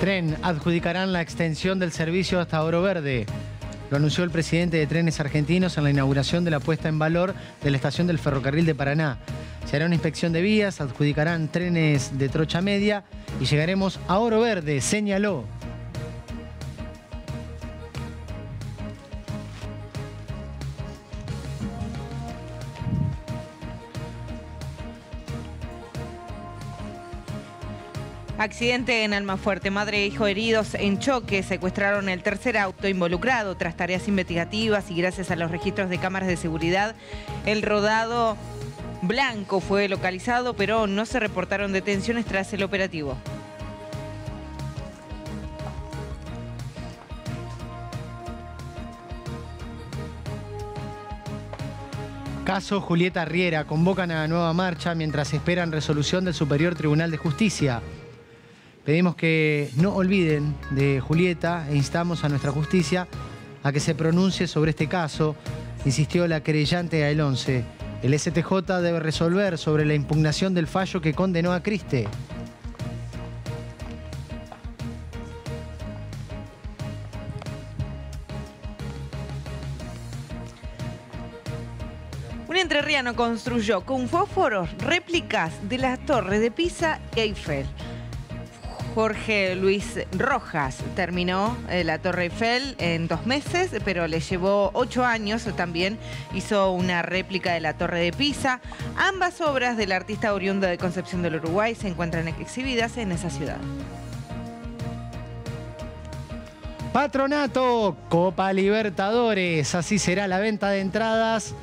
Tren adjudicarán la extensión del servicio hasta Oro Verde. Lo anunció el presidente de Trenes Argentinos en la inauguración de la puesta en valor de la estación del ferrocarril de Paraná. Se hará una inspección de vías, adjudicarán trenes de trocha media y llegaremos a Oro Verde, señaló. Accidente en Almafuerte. Madre e hijo heridos en choque. Secuestraron el tercer auto involucrado tras tareas investigativas y gracias a los registros de cámaras de seguridad. El rodado blanco fue localizado, pero no se reportaron detenciones tras el operativo. Caso Julieta Riera. Convocan a nueva marcha mientras esperan resolución del Superior Tribunal de Justicia. Pedimos que no olviden de Julieta e instamos a nuestra justicia a que se pronuncie sobre este caso, insistió la querellante a el 11. El STJ debe resolver sobre la impugnación del fallo que condenó a Criste. Un entrerriano construyó con fósforos réplicas de las torres de Pisa e Eiffel. Jorge Luis Rojas terminó eh, la Torre Eiffel en dos meses, pero le llevó ocho años. También hizo una réplica de la Torre de Pisa. Ambas obras del artista oriundo de Concepción del Uruguay se encuentran exhibidas en esa ciudad. Patronato, Copa Libertadores. Así será la venta de entradas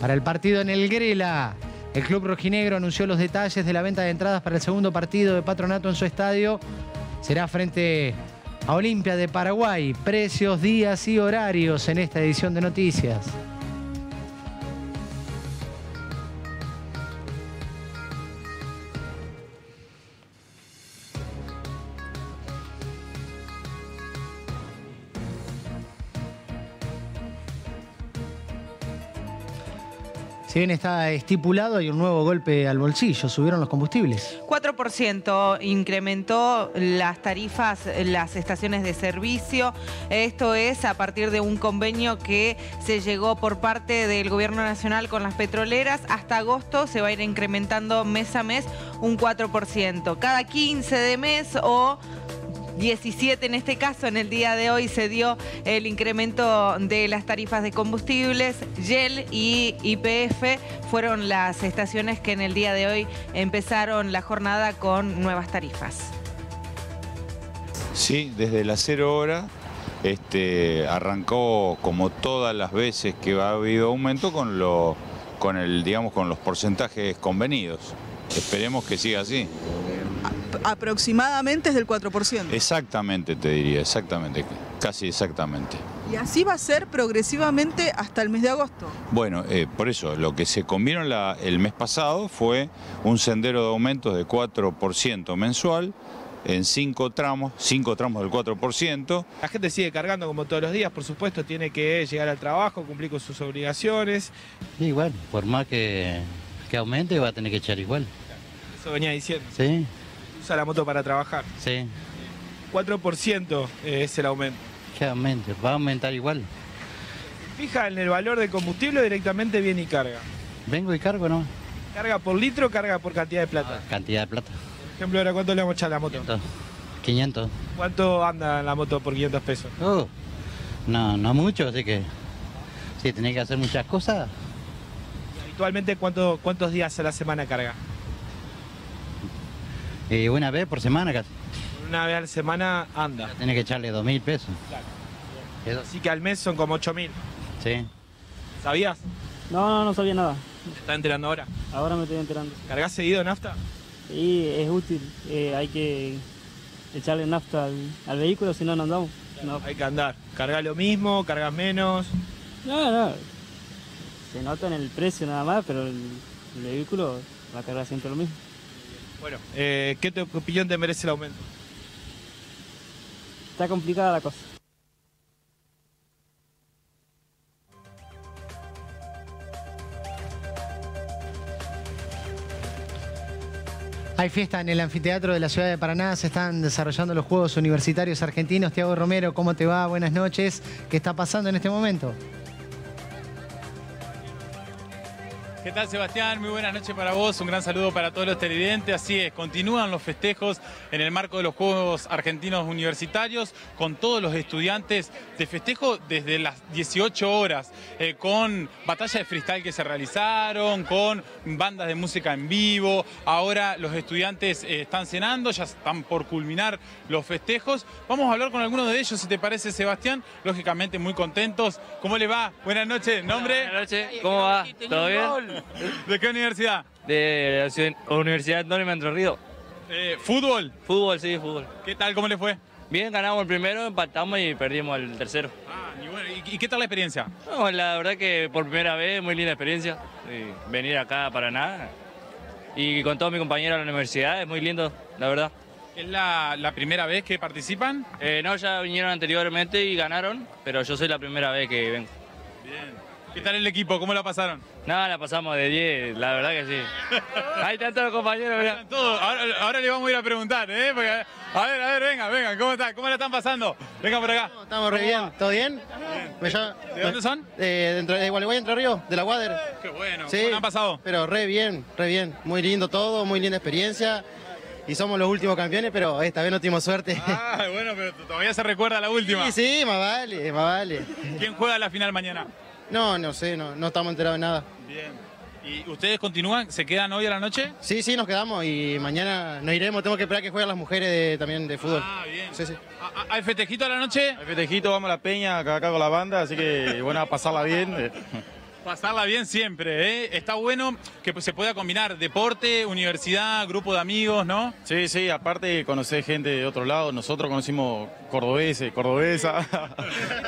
para el partido en el Grela. El club rojinegro anunció los detalles de la venta de entradas para el segundo partido de Patronato en su estadio. Será frente a Olimpia de Paraguay. Precios, días y horarios en esta edición de noticias. Si bien está estipulado, hay un nuevo golpe al bolsillo, subieron los combustibles. 4% incrementó las tarifas, las estaciones de servicio. Esto es a partir de un convenio que se llegó por parte del Gobierno Nacional con las petroleras. Hasta agosto se va a ir incrementando mes a mes un 4%. Cada 15 de mes o 17 en este caso, en el día de hoy se dio el incremento de las tarifas de combustibles. YEL y IPF fueron las estaciones que en el día de hoy empezaron la jornada con nuevas tarifas. Sí, desde la cero hora este, arrancó como todas las veces que ha habido aumento con, lo, con, el, digamos, con los porcentajes convenidos. Esperemos que siga así aproximadamente es del 4%. Exactamente, te diría, exactamente, casi exactamente. ¿Y así va a ser progresivamente hasta el mes de agosto? Bueno, eh, por eso, lo que se convino el mes pasado fue un sendero de aumentos de 4% mensual, en cinco tramos, cinco tramos del 4%. La gente sigue cargando como todos los días, por supuesto, tiene que llegar al trabajo, cumplir con sus obligaciones. Igual, por más que, que aumente va a tener que echar igual. Eso venía diciendo. Sí usa la moto para trabajar. Sí. 4% es el aumento. ¿Qué aumento? ¿Va a aumentar igual? Fija en el valor del combustible directamente viene y carga. Vengo y cargo, ¿no? ¿Carga por litro o carga por cantidad de plata? Ah, cantidad de plata. Por ejemplo, ahora cuánto le vamos a echar a la moto? 500. ¿Cuánto anda la moto por 500 pesos? Uh, no, no mucho, así que sí, tenés que hacer muchas cosas. ¿Habitualmente cuántos días a la semana carga? Y una vez por semana casi. Una vez a la semana anda. Tiene que echarle dos mil pesos. Claro. Así que al mes son como ocho mil. Sí. ¿Sabías? No, no, no sabía nada. ¿Te estás enterando ahora? Ahora me estoy enterando. ¿Cargás seguido nafta? Sí, es útil. Eh, hay que echarle nafta al, vehículo, si no, no andamos. No. Hay que andar. ¿Cargas lo mismo? ¿Cargas menos? No, no. Se nota en el precio nada más, pero el vehículo va a cargar siempre lo mismo. Bueno, eh, ¿qué opinión te merece el aumento? Está complicada la cosa. Hay fiesta en el anfiteatro de la ciudad de Paraná, se están desarrollando los Juegos Universitarios Argentinos. Tiago Romero, ¿cómo te va? Buenas noches. ¿Qué está pasando en este momento? ¿Qué tal Sebastián? Muy buenas noches para vos, un gran saludo para todos los televidentes. Así es, continúan los festejos en el marco de los Juegos Argentinos Universitarios con todos los estudiantes de festejo desde las 18 horas, eh, con batallas de freestyle que se realizaron, con bandas de música en vivo. Ahora los estudiantes eh, están cenando, ya están por culminar los festejos. Vamos a hablar con algunos de ellos, si te parece Sebastián. Lógicamente muy contentos. ¿Cómo le va? Buenas noches, ¿nombre? Buenas noches, ¿cómo va? ¿Todo bien? ¿De qué universidad? De la Universidad Norma Entre Ríos. Eh, ¿Fútbol? Fútbol, sí, fútbol. ¿Qué tal? ¿Cómo le fue? Bien, ganamos el primero, empatamos y perdimos el tercero. Ah, y, bueno, ¿y- qué tal la experiencia? No, la verdad que por primera vez, muy linda experiencia. y venir acá a Paraná. Y con todos mis compañeros de la universidad, es muy lindo, la verdad. ¿Es la, la primera vez que participan? Eh, no, ya vinieron anteriormente y ganaron, pero yo soy la primera vez que vengo. Bien. ¿Qué tal el equipo? ¿Cómo la pasaron? Nada, la pasamos de 10, la verdad que sí. Hay tantos compañeros, mirá. Están todos. Ahora, ahora le vamos a ir a preguntar, ¿eh? Porque, a ver, a ver, venga, venga, ¿cómo está? ¿Cómo la están pasando? Venga por acá. Estamos re bien, ¿todo bien? ¿De dónde son? Eh, de, de Gualeguay, Entre Ríos, de la Water. Qué bueno. Sí. ¿Cómo la han pasado? Pero re bien, re bien. Muy lindo todo, muy linda experiencia. Y somos los últimos campeones, pero esta vez no tuvimos suerte. Ah, bueno, pero todavía se recuerda la última. Sí, sí, más vale, más vale. ¿Quién juega la final mañana? No, no sé, no, no estamos enterados de nada. Bien. ¿Y ustedes continúan? ¿Se quedan hoy a la noche? Sí, sí, nos quedamos y mañana nos iremos. Tenemos que esperar que jueguen las mujeres de- también de fútbol. Ah, bien. Sí, sí. ¿Ah, ah, ¿Hay festejito a la noche? El festejito, vamos a la peña acá, acá con la banda, así que bueno, a pasarla bien. Pasarla bien siempre, ¿eh? Está bueno que se pueda combinar deporte, universidad, grupo de amigos, ¿no? Sí, sí, aparte conocer gente de otro lado, nosotros conocimos cordobeses, cordobesa.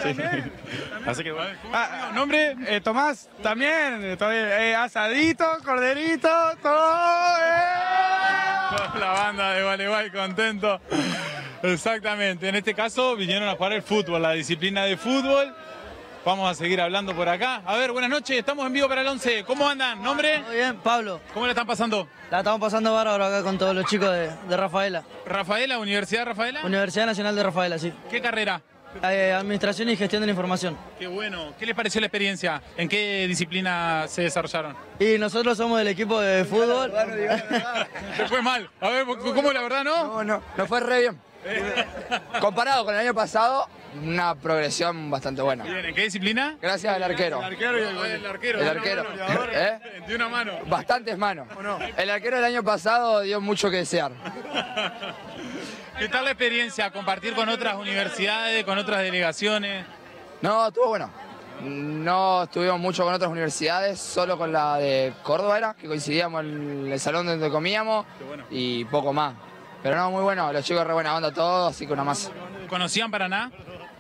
Sí. Así que bueno. Ah, ¿Nombre? Eh, Tomás, también, eh, también, eh, asadito, corderito, todo. eh. Toda la banda de Gualeguay contento. Exactamente. En este caso vinieron a jugar el fútbol, la disciplina de fútbol. Vamos a seguir hablando por acá. A ver, buenas noches. Estamos en vivo para el 11. ¿Cómo andan? ¿Nombre? Muy bien, Pablo. ¿Cómo le están pasando? La estamos pasando bárbaro acá con todos los chicos de, de Rafaela. Rafaela, Universidad Rafaela. Universidad Nacional de Rafaela, sí. ¿Qué carrera? Eh, Administración y Gestión de la Información. Qué bueno. ¿Qué les pareció la experiencia? ¿En qué disciplina se desarrollaron? Y nosotros somos del equipo de fútbol. Se fue mal. A ver, ¿cómo la verdad no? No, no, nos fue re bien. Comparado con el año pasado, una progresión bastante buena. Bien, ¿en qué disciplina? Gracias al arquero. El arquero y el, el arquero. El de una arquero. mano. ¿Eh? De una mano. Bastantes manos. El arquero del año pasado dio mucho que desear. ¿Qué tal la experiencia? Compartir con otras universidades, con otras delegaciones. No, estuvo bueno. No estuvimos mucho con otras universidades, solo con la de Córdoba era, que coincidíamos en el salón donde comíamos y poco más. Pero no, muy bueno, los chicos re buena onda todos, así que una más. ¿Conocían Paraná?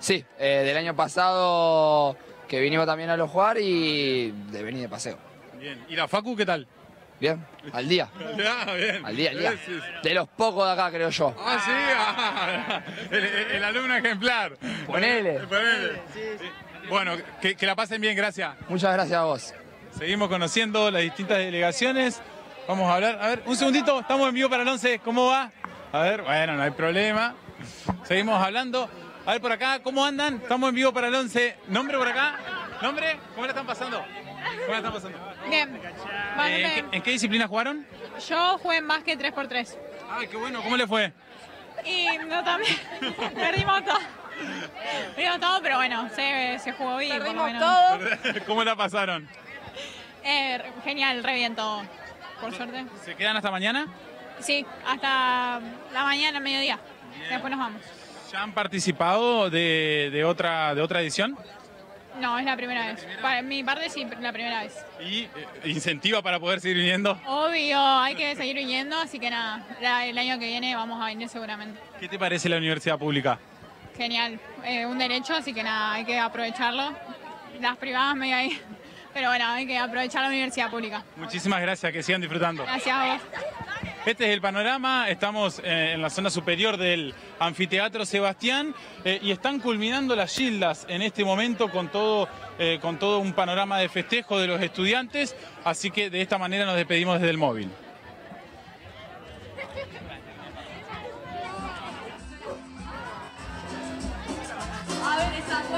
Sí, eh, del año pasado que vinimos también a los jugar y de venir de paseo. Bien. ¿Y la Facu qué tal? Bien, al día. Ah, bien. Al día, al día. Sí, sí. De los pocos de acá, creo yo. Ah, sí, ah, el, el- el alumno ejemplar. Ponele. Ponele. Bueno, que, que la pasen bien, gracias. Muchas gracias a vos. Seguimos conociendo las distintas delegaciones. Vamos a hablar. A ver, un segundito, estamos en vivo para el 11. ¿Cómo va? A ver, bueno, no hay problema. Seguimos hablando. A ver, por acá, ¿cómo andan? Estamos en vivo para el 11. ¿Nombre por acá? ¿Nombre? ¿Cómo la están pasando? ¿Cómo la están pasando? Bien. Eh, ¿en, qué, en qué disciplina jugaron? Yo jugué en básquet 3x3. Ay, qué bueno. ¿Cómo le fue? Y no también. Perdimos todo. Perdimos todo, pero bueno, se, se jugó bien. por lo Perdimos menos. ¿Cómo la pasaron? Eh, genial, re bien todo. Por suerte. ¿Se quedan hasta mañana? Sí, hasta la mañana, mediodía. Después nos vamos. ¿Ya han participado de, de otra, de otra edición? No, es la primera vez. Para mi parte, sí, la primera vez. ¿Y eh, incentiva para poder seguir viniendo? Obvio, hay que seguir viniendo, así que nada, el año que viene vamos a venir seguramente. ¿Qué te parece la universidad pública? Genial, eh, un derecho, así que nada, hay que aprovecharlo. Las privadas medio ahí, pero bueno, hay que aprovechar la universidad pública. Muchísimas gracias, que sigan disfrutando. Gracias a vos. Este es el panorama, estamos eh, en la zona superior del anfiteatro Sebastián eh, y están culminando las gildas en este momento con todo, eh, con todo un panorama de festejo de los estudiantes, así que de esta manera nos despedimos desde el móvil.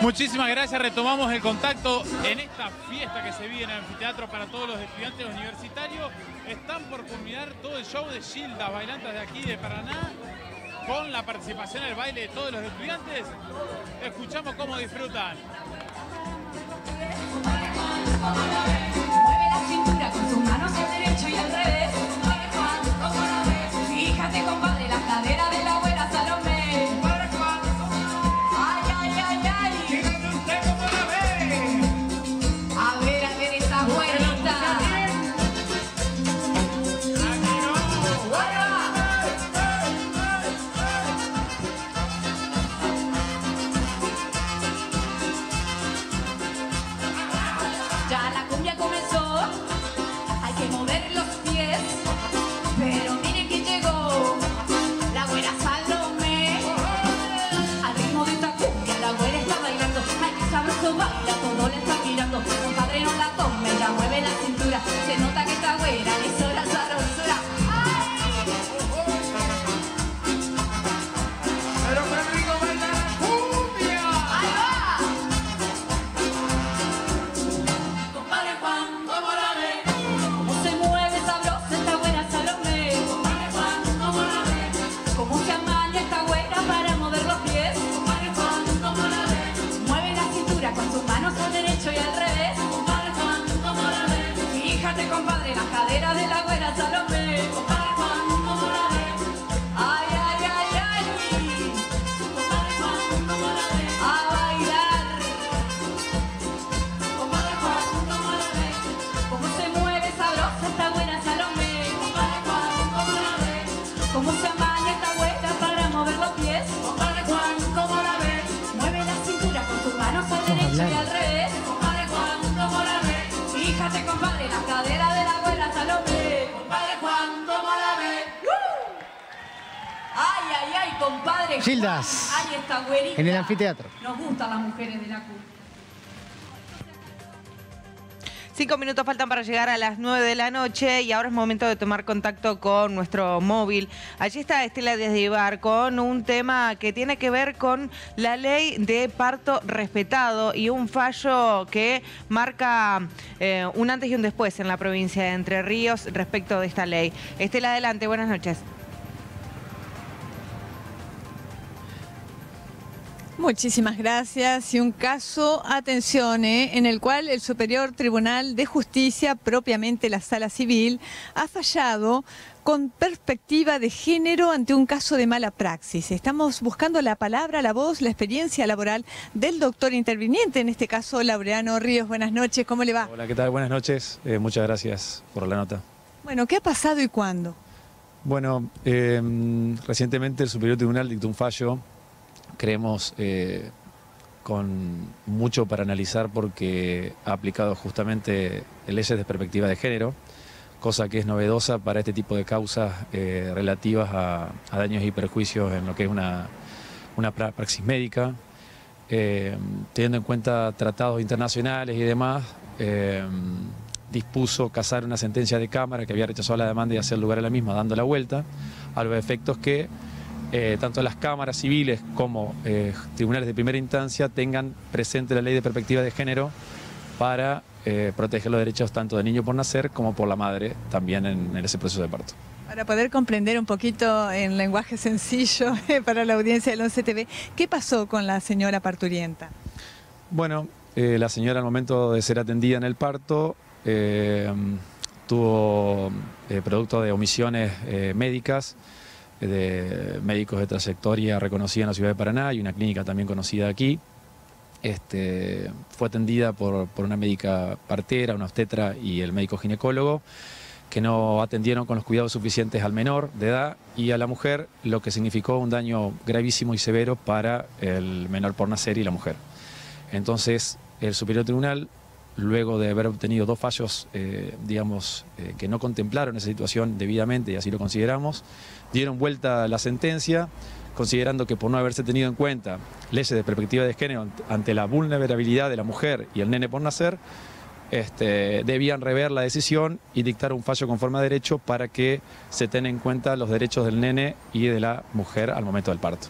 Muchísimas gracias, retomamos el contacto en esta fiesta que se vive en el anfiteatro para todos los estudiantes universitarios. Están por culminar todo el show de Gilda, bailantes de aquí de Paraná, con la participación en el baile de todos los estudiantes. Escuchamos cómo disfrutan. En el anfiteatro. Nos gustan las mujeres de la cumbia. Cinco minutos faltan para llegar a las nueve de la noche y ahora es momento de tomar contacto con nuestro móvil. Allí está Estela desde Ibar con un tema que tiene que ver con la ley de parto respetado y un fallo que marca eh, un antes y un después en la provincia de Entre Ríos respecto de esta ley. Estela, adelante, buenas noches. Muchísimas gracias. Y un caso, atención, ¿eh? en el cual el Superior Tribunal de Justicia, propiamente la Sala Civil, ha fallado con perspectiva de género ante un caso de mala praxis. Estamos buscando la palabra, la voz, la experiencia laboral del doctor interviniente, en este caso Laureano Ríos. Buenas noches, ¿cómo le va? Hola, ¿qué tal? Buenas noches. Eh, muchas gracias por la nota. Bueno, ¿qué ha pasado y cuándo? Bueno, eh, recientemente el Superior Tribunal dictó un fallo, creemos eh, con mucho para analizar porque ha aplicado justamente leyes de perspectiva de género, cosa que es novedosa para este tipo de causas eh, relativas a, daños y perjuicios en lo que es una, una pra- praxis médica, eh, teniendo en cuenta tratados internacionales y demás, dispuso casar una sentencia de Cámara que había rechazado la demanda y hacer lugar a la misma, dando la vuelta, a los efectos que eh, tanto las cámaras civiles como eh, tribunales de primera instancia tengan presente la ley de perspectiva de género para eh, proteger los derechos tanto del niño por nacer como por la madre también en, en ese proceso de parto. Para poder comprender un poquito en lenguaje sencillo para la audiencia del 11 TV, ¿qué pasó con la señora parturienta? Bueno, la señora al momento de ser atendida en el parto tuvo producto de omisiones médicas de médicos de trayectoria reconocida en la ciudad de Paraná y una clínica también conocida aquí. Este, fue atendida por, por una médica partera, una obstetra y el médico ginecólogo que no atendieron con los cuidados suficientes al menor de edad y a la mujer, lo que significó un daño gravísimo y severo para el menor por nacer y la mujer. Entonces, el Superior Tribunal, luego de haber obtenido dos fallos, eh, digamos, eh, que no contemplaron esa situación debidamente, y así lo consideramos, dieron vuelta la sentencia, considerando que por no haberse tenido en cuenta leyes de perspectiva de género ant- ante la vulnerabilidad de la mujer y el nene por nacer, este, debían rever la decisión y dictar un fallo conforme a derecho para que se tengan en cuenta los derechos del nene y de la mujer al momento del parto.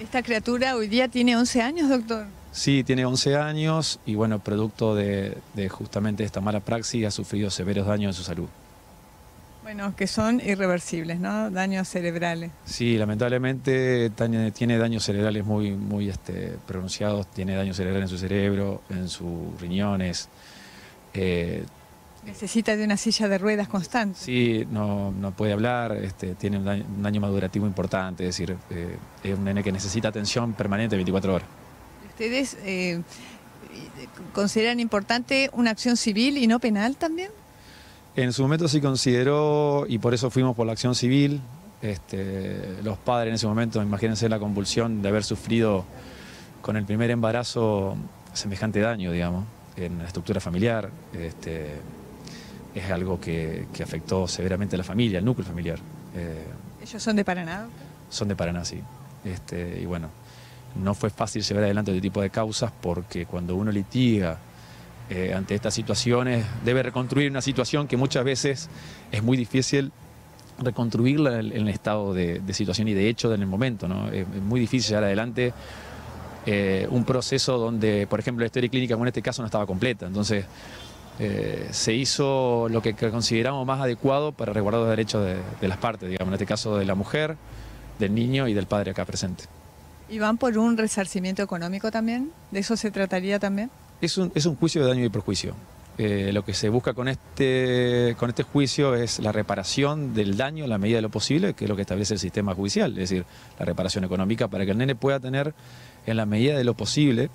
Esta criatura hoy día tiene 11 años, doctor. Sí, tiene 11 años y bueno, producto de, de justamente esta mala praxis ha sufrido severos daños en su salud. Bueno, que son irreversibles, ¿no? Daños cerebrales. Sí, lamentablemente tiene, tiene daños cerebrales muy, muy este, pronunciados, tiene daños cerebrales en su cerebro, en sus riñones. Eh, Necesita de una silla de ruedas constante. sí, no, no puede hablar, este, tiene un daño, un daño madurativo importante, es decir, eh, es un nene que necesita atención permanente 24 horas. ¿Ustedes eh, consideran importante una acción civil y no penal también? En su momento sí consideró, y por eso fuimos por la acción civil, este, los padres en ese momento, imagínense la convulsión de haber sufrido con el primer embarazo semejante daño, digamos, en la estructura familiar. Este, es algo que, que afectó severamente a la familia, al núcleo familiar. Eh, ¿Ellos son de Paraná? son de Paraná, sí. Este, y bueno, no fue fácil llevar adelante este tipo de causas porque cuando uno litiga eh, ante estas situaciones, debe reconstruir una situación que muchas veces es muy difícil reconstruirla en el estado de, de situación y de hecho en el momento. ¿no? Es, es muy difícil llevar adelante eh, un proceso donde, por ejemplo, la historia clínica, como en este caso, no estaba completa. Entonces, eh, se hizo lo que consideramos más adecuado para resguardar los derechos de, de las partes, digamos, en este caso de la mujer, del niño y del padre acá presente. ¿Y van por un resarcimiento económico también? ¿De eso se trataría también? Es un, es un juicio de daño y perjuicio. Eh, lo que se busca con este, con este juicio es la reparación del daño en la medida de lo posible, que es lo que establece el sistema judicial, es decir, la reparación económica para que el nene pueda tener en la medida de lo posible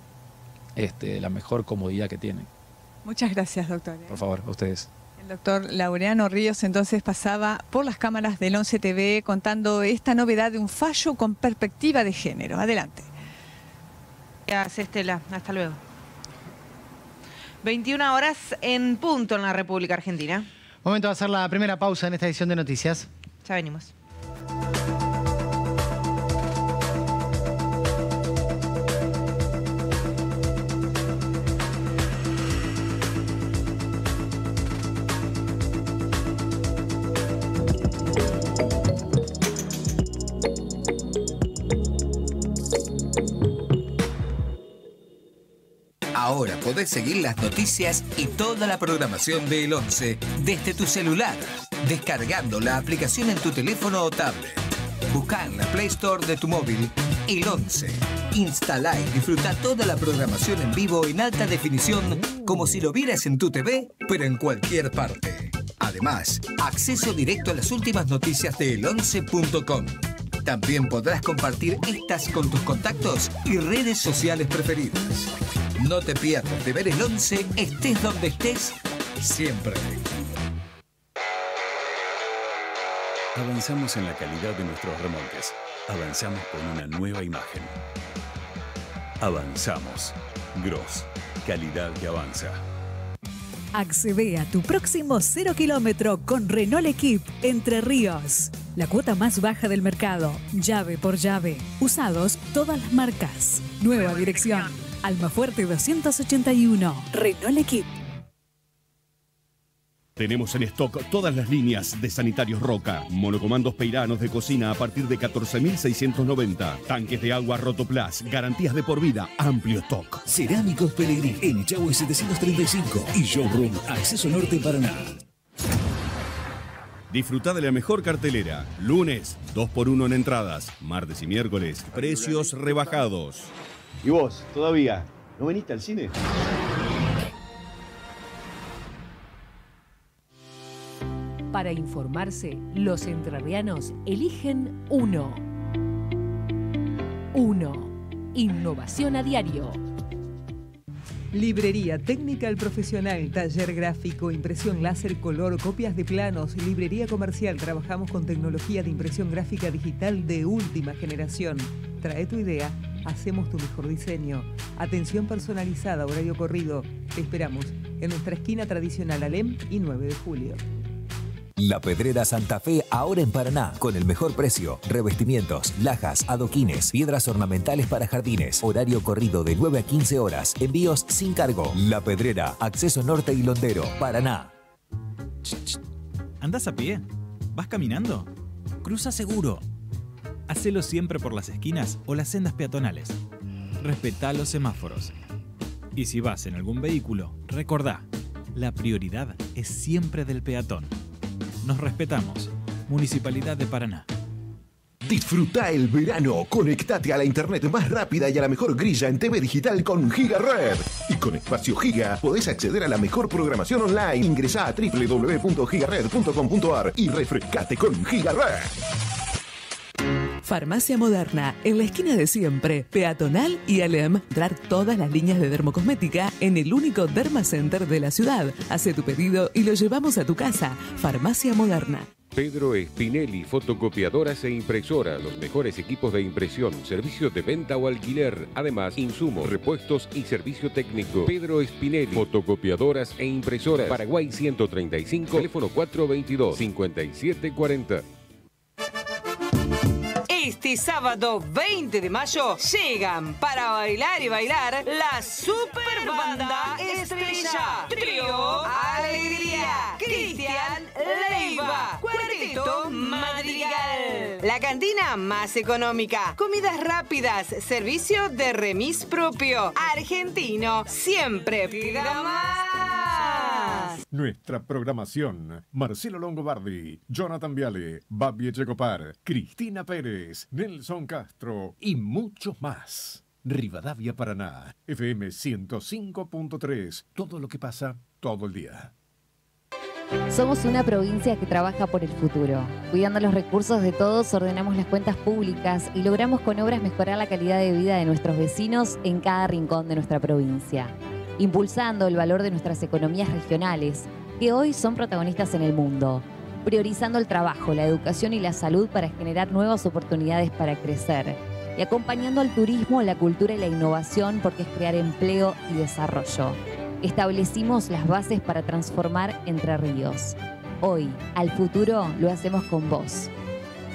este, la mejor comodidad que tiene. Muchas gracias, doctor. Por favor, a ustedes. El doctor Laureano Ríos entonces pasaba por las cámaras del 11 TV contando esta novedad de un fallo con perspectiva de género. Adelante. Gracias, Estela. Hasta luego. 21 horas en punto en la República Argentina. Momento de hacer la primera pausa en esta edición de noticias. Ya venimos. Ahora podés seguir las noticias y toda la programación de El 11 desde tu celular, descargando la aplicación en tu teléfono o tablet. Busca en la Play Store de tu móvil El 11. Instala y disfruta toda la programación en vivo en alta definición como si lo vieras en tu TV, pero en cualquier parte. Además, acceso directo a las últimas noticias de el11.com. También podrás compartir estas con tus contactos y redes sociales preferidas. No te pierdas de ver el 11, estés donde estés, siempre. Avanzamos en la calidad de nuestros remontes. Avanzamos con una nueva imagen. Avanzamos. Gross. Calidad que avanza. Accede a tu próximo cero kilómetro con Renault Equip Entre Ríos. La cuota más baja del mercado, llave por llave. Usados todas las marcas. Nueva dirección. Almafuerte 281. Renault Equip. Tenemos en stock todas las líneas de sanitarios Roca, monocomandos peiranos de cocina a partir de 14.690, tanques de agua Rotoplas, garantías de por vida, amplio stock. Cerámicos Pellegrini en Chagüe 735 y Showroom Acceso Norte Paraná. Disfruta de la mejor cartelera. Lunes, 2x1 en entradas. Martes y miércoles, precios rebajados. ¿Y vos, todavía? ¿No veniste al cine? Para informarse, los entrerrianos eligen uno. Uno. Innovación a diario. Librería Técnica al Profesional, taller gráfico, impresión láser, color, copias de planos, librería comercial. Trabajamos con tecnología de impresión gráfica digital de última generación. Trae tu idea, hacemos tu mejor diseño. Atención personalizada, horario corrido. Te esperamos en nuestra esquina tradicional Alem y 9 de julio. La Pedrera Santa Fe ahora en Paraná, con el mejor precio. Revestimientos, lajas, adoquines, piedras ornamentales para jardines. Horario corrido de 9 a 15 horas. Envíos sin cargo. La Pedrera, acceso norte y Londero, Paraná. ¿Andás a pie? ¿Vas caminando? Cruza seguro. Hacelo siempre por las esquinas o las sendas peatonales. respetá los semáforos. Y si vas en algún vehículo, recordá, la prioridad es siempre del peatón. Nos respetamos. Municipalidad de Paraná. Disfruta el verano. Conectate a la internet más rápida y a la mejor grilla en TV digital con Giga Red. Y con Espacio Giga podés acceder a la mejor programación online. Ingresá a www.gigared.com.ar y refrescate con Giga Red. Farmacia Moderna, en la esquina de siempre, peatonal y Alem. Entrar todas las líneas de dermocosmética en el único Derma Center de la ciudad. Hace tu pedido y lo llevamos a tu casa. Farmacia Moderna. Pedro Spinelli, fotocopiadoras e impresoras, los mejores equipos de impresión, servicios de venta o alquiler, además insumos, repuestos y servicio técnico. Pedro Spinelli, fotocopiadoras e impresoras, Paraguay 135, teléfono 422-5740. Este sábado 20 de mayo llegan para bailar y bailar la super banda estrella. Trío Alegría. Cristian Leiva. Cuarteto Madrigal. La cantina más económica. Comidas rápidas. Servicio de remis propio. Argentino. Siempre pida más. Nuestra programación. Marcelo Longobardi, Jonathan Viale, Babi Echecopar, Cristina Pérez, Nelson Castro y muchos más. Rivadavia Paraná, FM 105.3. Todo lo que pasa todo el día. Somos una provincia que trabaja por el futuro. Cuidando los recursos de todos, ordenamos las cuentas públicas y logramos con obras mejorar la calidad de vida de nuestros vecinos en cada rincón de nuestra provincia. Impulsando el valor de nuestras economías regionales, que hoy son protagonistas en el mundo. Priorizando el trabajo, la educación y la salud para generar nuevas oportunidades para crecer. Y acompañando al turismo, la cultura y la innovación porque es crear empleo y desarrollo establecimos las bases para transformar Entre Ríos. Hoy, al futuro, lo hacemos con vos.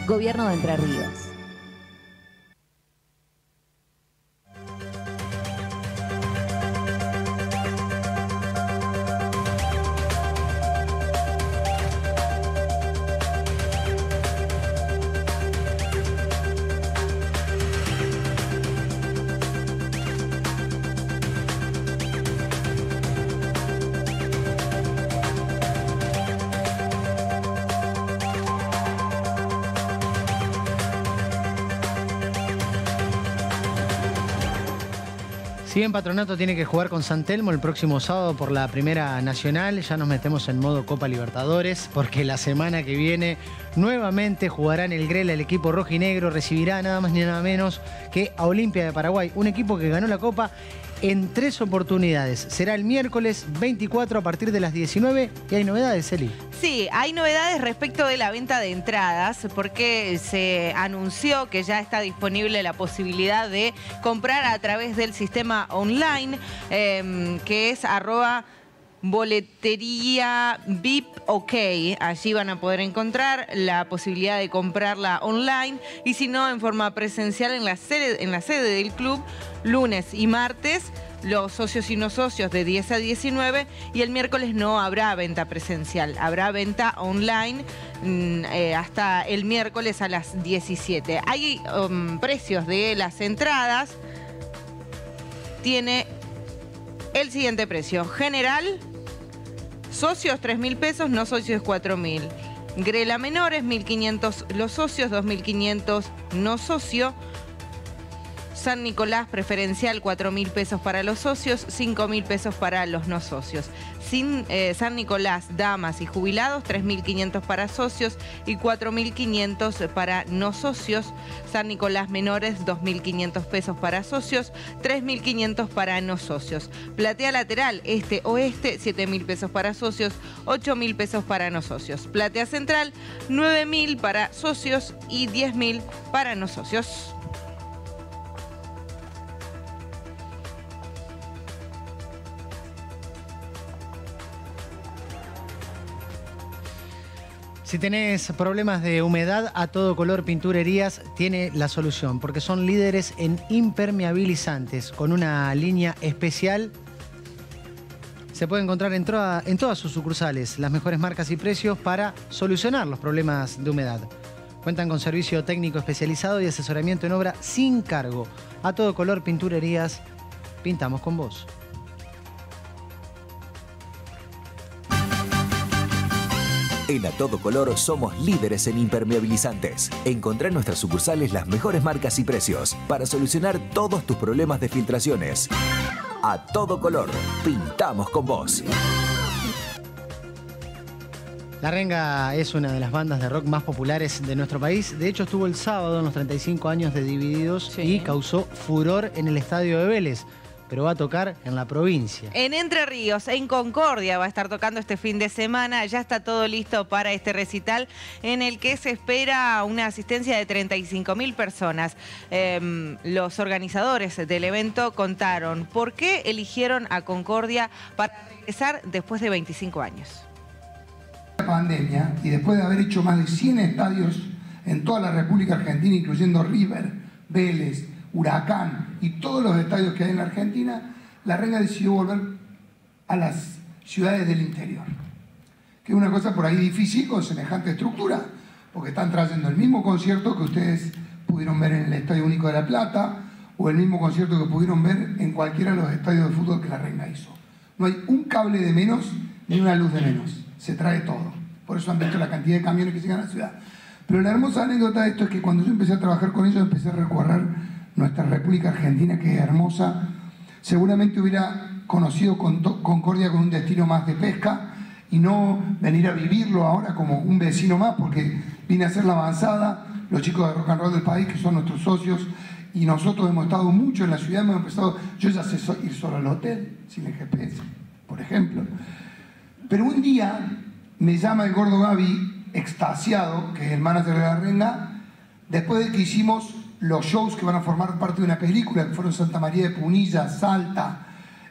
Gobierno de Entre Ríos. Si bien Patronato tiene que jugar con San Telmo el próximo sábado por la Primera Nacional, ya nos metemos en modo Copa Libertadores, porque la semana que viene nuevamente jugará en el Grela el equipo rojinegro, recibirá nada más ni nada menos que a Olimpia de Paraguay, un equipo que ganó la Copa en tres oportunidades. Será el miércoles 24 a partir de las 19 y hay novedades, Eli. Sí, hay novedades respecto de la venta de entradas porque se anunció que ya está disponible la posibilidad de comprar a través del sistema online em, que es arroba boletería VIP OK. Allí van a poder encontrar la posibilidad de comprarla online y si no en forma presencial en la sede, del club lunes y martes los socios y no socios de 10 a 19 y el miércoles no habrá venta presencial, habrá venta online mm, eh, hasta el miércoles a las 17. Hay um, precios de las entradas, tiene el siguiente precio, general, socios 3 mil pesos, no socios 4 mil. Grela menores, 1.500 los socios, 2.500 no socio. San Nicolás preferencial 4 mil pesos para los socios, 5 mil pesos para los no socios. Eh, San Nicolás, damas y jubilados, 3.500 para socios y 4.500 para no socios. San Nicolás menores, 2.500 pesos para socios, 3.500 para no socios. Platea lateral, este oeste, 7.000 pesos para socios, 8.000 pesos para no socios. Platea central, 9.000 para socios y 10.000 para no socios. Si tenés problemas de humedad, a todo color pinturerías tiene la solución, porque son líderes en impermeabilizantes, con una línea especial. Se puede encontrar en, en todas sus sucursales las mejores marcas y precios para solucionar los problemas de humedad. Cuentan con servicio técnico especializado y asesoramiento en obra sin cargo. A todo color pinturerías, pintamos con vos. En A Todo Color somos líderes en impermeabilizantes. Encontrá en nuestras sucursales las mejores marcas y precios para solucionar todos tus problemas de filtraciones. A Todo Color, pintamos con vos. La Renga es una de las bandas de rock más populares de nuestro país. De hecho, estuvo el sábado en los 35 años de Divididos y causó furor en el estadio de Vélez, pero va a tocar en la provincia. En Entre Ríos, en Concordia, va a estar tocando este fin de semana. Ya está todo listo para este recital en el que se espera una asistencia de 35 mil personas. Em, los organizadores del evento contaron por qué eligieron a Concordia para regresar después de 25 años. La pandemia y después de haber hecho más de 100 estadios en toda la República Argentina, incluyendo River, Vélez, Huracán y todos los estadios que hay en la Argentina, la Renga decidió volver a las ciudades del interior. Que es una cosa por ahí difícil con semejante estructura, porque están trayendo el mismo concierto que ustedes pudieron ver en el Estadio Único de La Plata o el mismo concierto que pudieron ver en cualquiera de los estadios de fútbol que la Renga hizo. No hay un cable de menos ni una luz de menos. Se trae todo. Por eso han visto la cantidad de camiones que llegan a la ciudad. Pero la hermosa anécdota de esto es que cuando yo empecé a trabajar con ellos, empecé a recorrer nuestra República Argentina, que es hermosa. Seguramente hubiera conocido Concordia con un destino más de pesca y no venir a vivirlo ahora como un vecino más, porque vine a hacer la avanzada, los chicos de rock and roll del país, que son nuestros socios, y nosotros hemos estado mucho en la ciudad, hemos empezado, yo ya sé ir solo al hotel, sin el GPS, por ejemplo. Pero un día me llama el gordo Gaby, extasiado, que es el manager de la Renga, después de que hicimos los shows que van a formar parte de una película, que fueron Santa María de Punilla, Salta,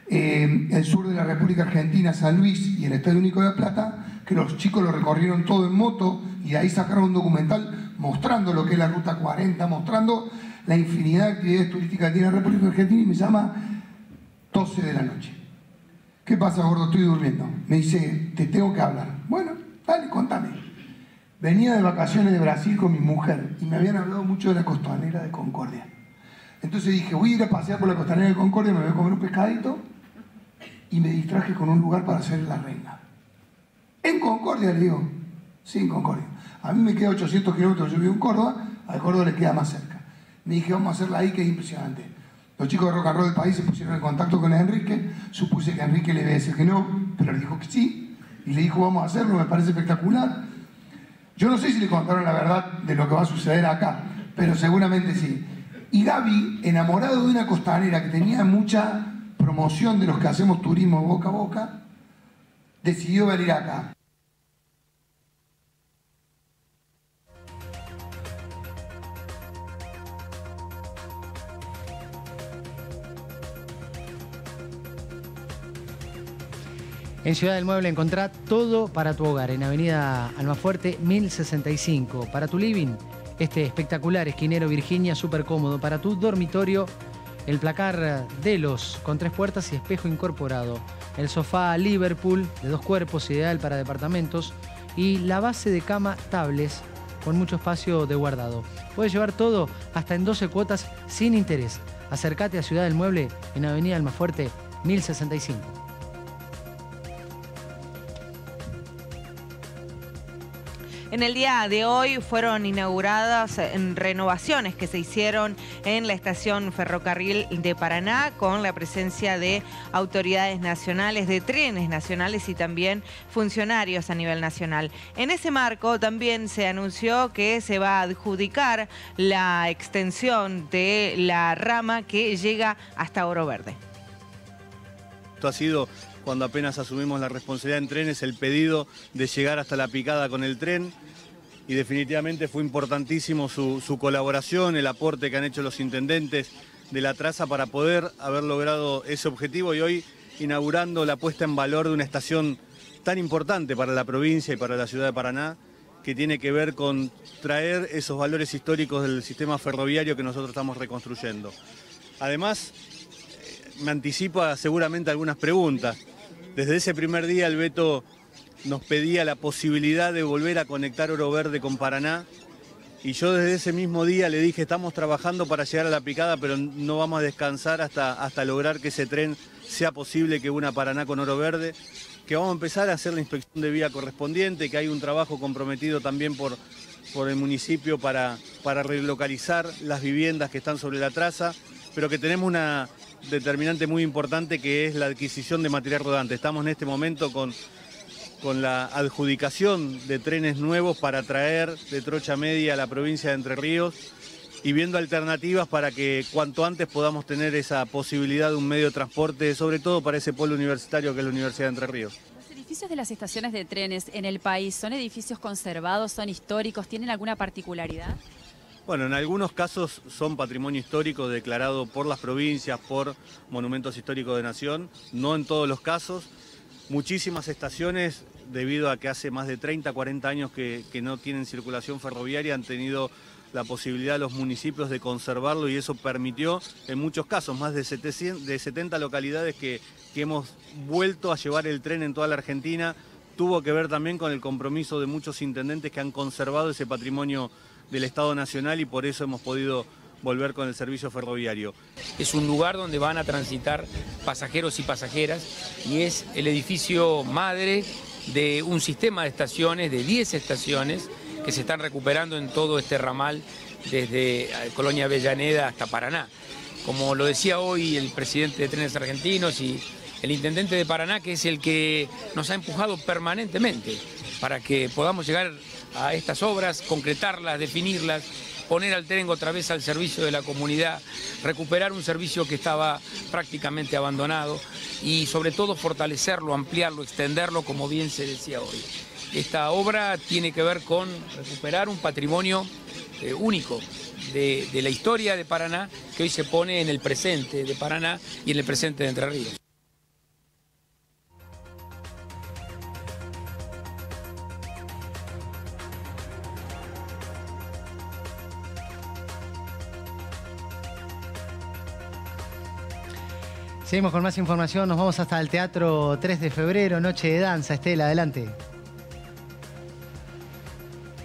eh, el sur de la República Argentina, San Luis y el Estadio Único de La Plata, que los chicos lo recorrieron todo en moto y de ahí sacaron un documental mostrando lo que es la Ruta 40, mostrando la infinidad de actividades turísticas que tiene la República Argentina y me llama 12 de la noche. ¿Qué pasa, gordo? Estoy durmiendo. Me dice, te tengo que hablar. Bueno, dale, contame. Venía de vacaciones de Brasil con mi mujer y me habían hablado mucho de la costanera de Concordia. Entonces dije, voy a ir a pasear por la costanera de Concordia, me voy a comer un pescadito y me distraje con un lugar para hacer la renga. En Concordia, le digo. Sí, en Concordia. A mí me queda 800 kilómetros, yo vivo en Córdoba, al Córdoba le queda más cerca. Me dije, vamos a hacerla ahí, que es impresionante. Los chicos de rock and roll del país se pusieron en contacto con Enrique, supuse que Enrique le iba a decir que no, pero le dijo que sí, y le dijo, vamos a hacerlo, me parece espectacular. Yo no sé si le contaron la verdad de lo que va a suceder acá, pero seguramente sí. Y Gaby, enamorado de una costanera que tenía mucha promoción de los que hacemos turismo boca a boca, decidió venir acá. En Ciudad del Mueble encontrá todo para tu hogar en Avenida Almafuerte 1065. Para tu living, este espectacular esquinero Virginia súper cómodo. Para tu dormitorio, el placar Delos con tres puertas y espejo incorporado. El sofá Liverpool de dos cuerpos, ideal para departamentos. Y la base de cama Tables con mucho espacio de guardado. Puedes llevar todo hasta en 12 cuotas sin interés. Acércate a Ciudad del Mueble en Avenida Almafuerte 1065. En el día de hoy fueron inauguradas en renovaciones que se hicieron en la estación ferrocarril de Paraná con la presencia de autoridades nacionales, de trenes nacionales y también funcionarios a nivel nacional. En ese marco también se anunció que se va a adjudicar la extensión de la rama que llega hasta Oro Verde. Esto ha sido cuando apenas asumimos la responsabilidad en trenes, el pedido de llegar hasta la picada con el tren. Y definitivamente fue importantísimo su, colaboración, el aporte que han hecho los intendentes de la traza para poder haber logrado ese objetivo y hoy inaugurando la puesta en valor de una estación tan importante para la provincia y para la ciudad de Paraná, que tiene que ver con traer esos valores históricos del sistema ferroviario que nosotros estamos reconstruyendo. Además, me anticipa seguramente algunas preguntas. Desde ese primer día el veto nos pedía la posibilidad de volver a conectar Oro Verde con Paraná. Y yo desde ese mismo día le dije, estamos trabajando para llegar a la picada, pero no vamos a descansar hasta, hasta lograr que ese tren sea posible que una Paraná con oro verde, que vamos a empezar a hacer la inspección de vía correspondiente, que hay un trabajo comprometido también por, por el municipio para, para relocalizar las viviendas que están sobre la traza, pero que tenemos una determinante muy importante que es la adquisición de material rodante. Estamos en este momento con con la adjudicación de trenes nuevos para traer de Trocha Media a la provincia de Entre Ríos y viendo alternativas para que cuanto antes podamos tener esa posibilidad de un medio de transporte, sobre todo para ese pueblo universitario que es la Universidad de Entre Ríos. ¿Los edificios de las estaciones de trenes en el país son edificios conservados, son históricos, tienen alguna particularidad? Bueno, en algunos casos son patrimonio histórico declarado por las provincias, por monumentos históricos de nación, no en todos los casos. Muchísimas estaciones debido a que hace más de 30, 40 años que, no tienen circulación ferroviaria, han tenido la posibilidad los municipios de conservarlo y eso permitió en muchos casos, más de, 700, de 70 localidades que, que hemos vuelto a llevar el tren en toda la Argentina, tuvo que ver también con el compromiso de muchos intendentes que han conservado ese patrimonio del Estado Nacional y por eso hemos podido volver con el servicio ferroviario. Es un lugar donde van a transitar pasajeros y pasajeras y es el edificio madre de un sistema de estaciones, de 10 estaciones, que se están recuperando en todo este ramal desde eh, Colonia Avellaneda hasta Paraná. Como lo decía hoy el presidente de Trenes Argentinos y el intendente de Paraná, que es el que nos ha empujado permanentemente para que podamos llegar a estas obras, concretarlas, definirlas, poner al tren otra vez al servicio de la comunidad, recuperar un servicio que estaba prácticamente abandonado y sobre todo fortalecerlo, ampliarlo, extenderlo, como bien se decía hoy. Esta obra tiene que ver con recuperar un patrimonio eh, único de, de la historia de Paraná que hoy se pone en el presente de Paraná y en el presente de Entre Ríos. Seguimos con más información, nos vamos hasta el Teatro 3 de Febrero, Noche de Danza. Estela, adelante.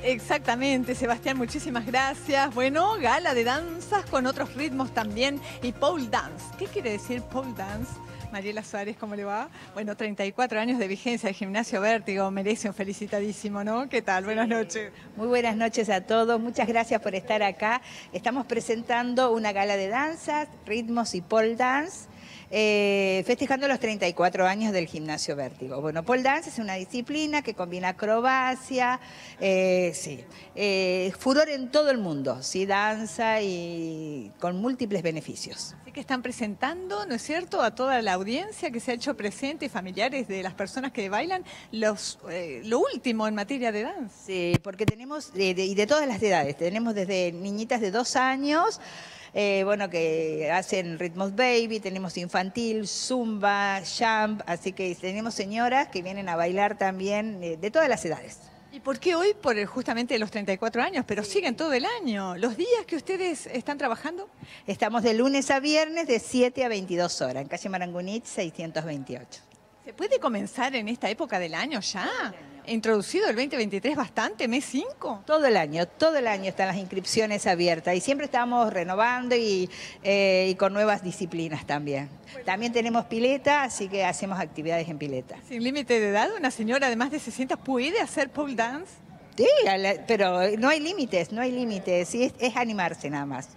Exactamente, Sebastián, muchísimas gracias. Bueno, gala de danzas con otros ritmos también y pole dance. ¿Qué quiere decir pole dance? Mariela Suárez, ¿cómo le va? Bueno, 34 años de vigencia de Gimnasio Vértigo, merece un felicitadísimo, ¿no? ¿Qué tal? Buenas noches. Muy buenas noches a todos, muchas gracias por estar acá. Estamos presentando una gala de danzas, ritmos y pole dance eh, festejando los 34 años del gimnasio vértigo. Bueno, pole dance es una disciplina que combina acrobacia, eh, sí, eh, furor en todo el mundo, sí, danza y con múltiples beneficios. Así que están presentando, ¿no es cierto?, a toda la audiencia que se ha hecho presente, familiares de las personas que bailan, los, lo último en materia de danza. Sí, porque tenemos, y de todas las edades, tenemos desde niñitas de dos años, eh, bueno, que hacen ritmos baby, tenemos infantil, zumba, jump, así que tenemos señoras que vienen a bailar también eh, de todas las edades. ¿Y por qué hoy? Por justamente los 34 años, pero siguen todo el año. ¿Los días que ustedes están trabajando? Estamos de lunes a viernes de 7 a 22 horas, en calle Marangunit 628. ¿Se puede comenzar en esta época del año ya? introducido el 2023 bastante, mes 5. Todo el año, todo el año están las inscripciones abiertas y siempre estamos renovando y, eh, con nuevas disciplinas también. También tenemos pileta, así que hacemos actividades en pileta. ¿Sin límite de edad? ¿Una señora de más de 60 puede hacer pole dance? Sí, pero no hay límites, no hay límites, sí, es animarse nada más.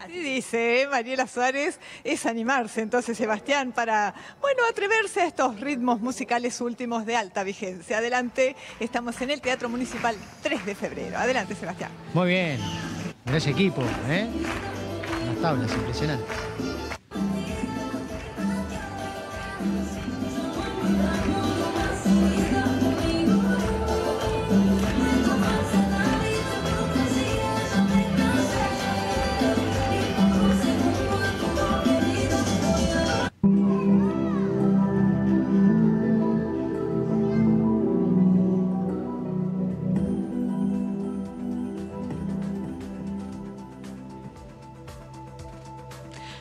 Así dice ¿eh? Mariela Suárez, es animarse entonces Sebastián para, bueno, atreverse a estos ritmos musicales últimos de alta vigencia. Adelante, estamos en el Teatro Municipal 3 de febrero. Adelante Sebastián. Muy bien, ese equipo, ¿eh? Unas tablas impresionantes.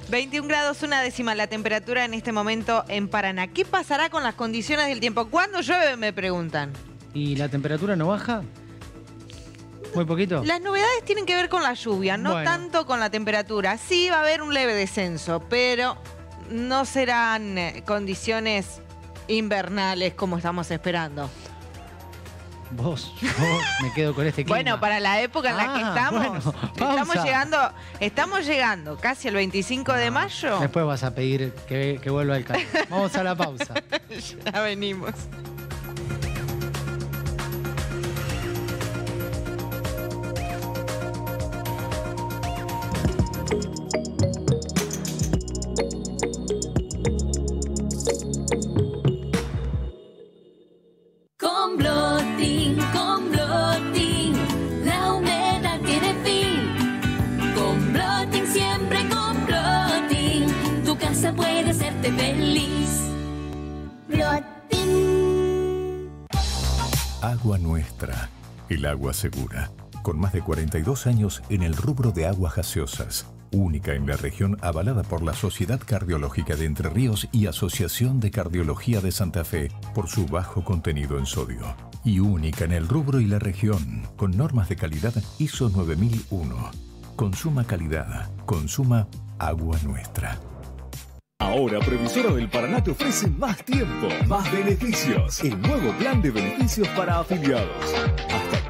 21 grados, una décima la temperatura en este momento en Paraná. ¿Qué pasará con las condiciones del tiempo? ¿Cuándo llueve? Me preguntan. ¿Y la temperatura no baja? Muy poquito. Las novedades tienen que ver con la lluvia, no Bueno. tanto con la temperatura. Sí va a haber un leve descenso, pero no serán eh, condiciones invernales como estamos esperando. Vos, yo me quedo con este clima. Bueno, para la época en la que Ah, estamos, bueno, estamos llegando, estamos llegando casi el 25 de mayo. Después vas a pedir que, que vuelva el calor. Vamos a la pausa. ya venimos. El agua segura. Con más de 42 años en el rubro de aguas gaseosas. Única en la región avalada por la Sociedad Cardiológica de Entre Ríos y Asociación de Cardiología de Santa Fe por su bajo contenido en sodio. Y única en el rubro y la región, con normas de calidad ISO 9001. Consuma calidad, consuma agua nuestra. Ahora Previsora del Paraná te ofrece más tiempo, más beneficios. El nuevo plan de beneficios para afiliados.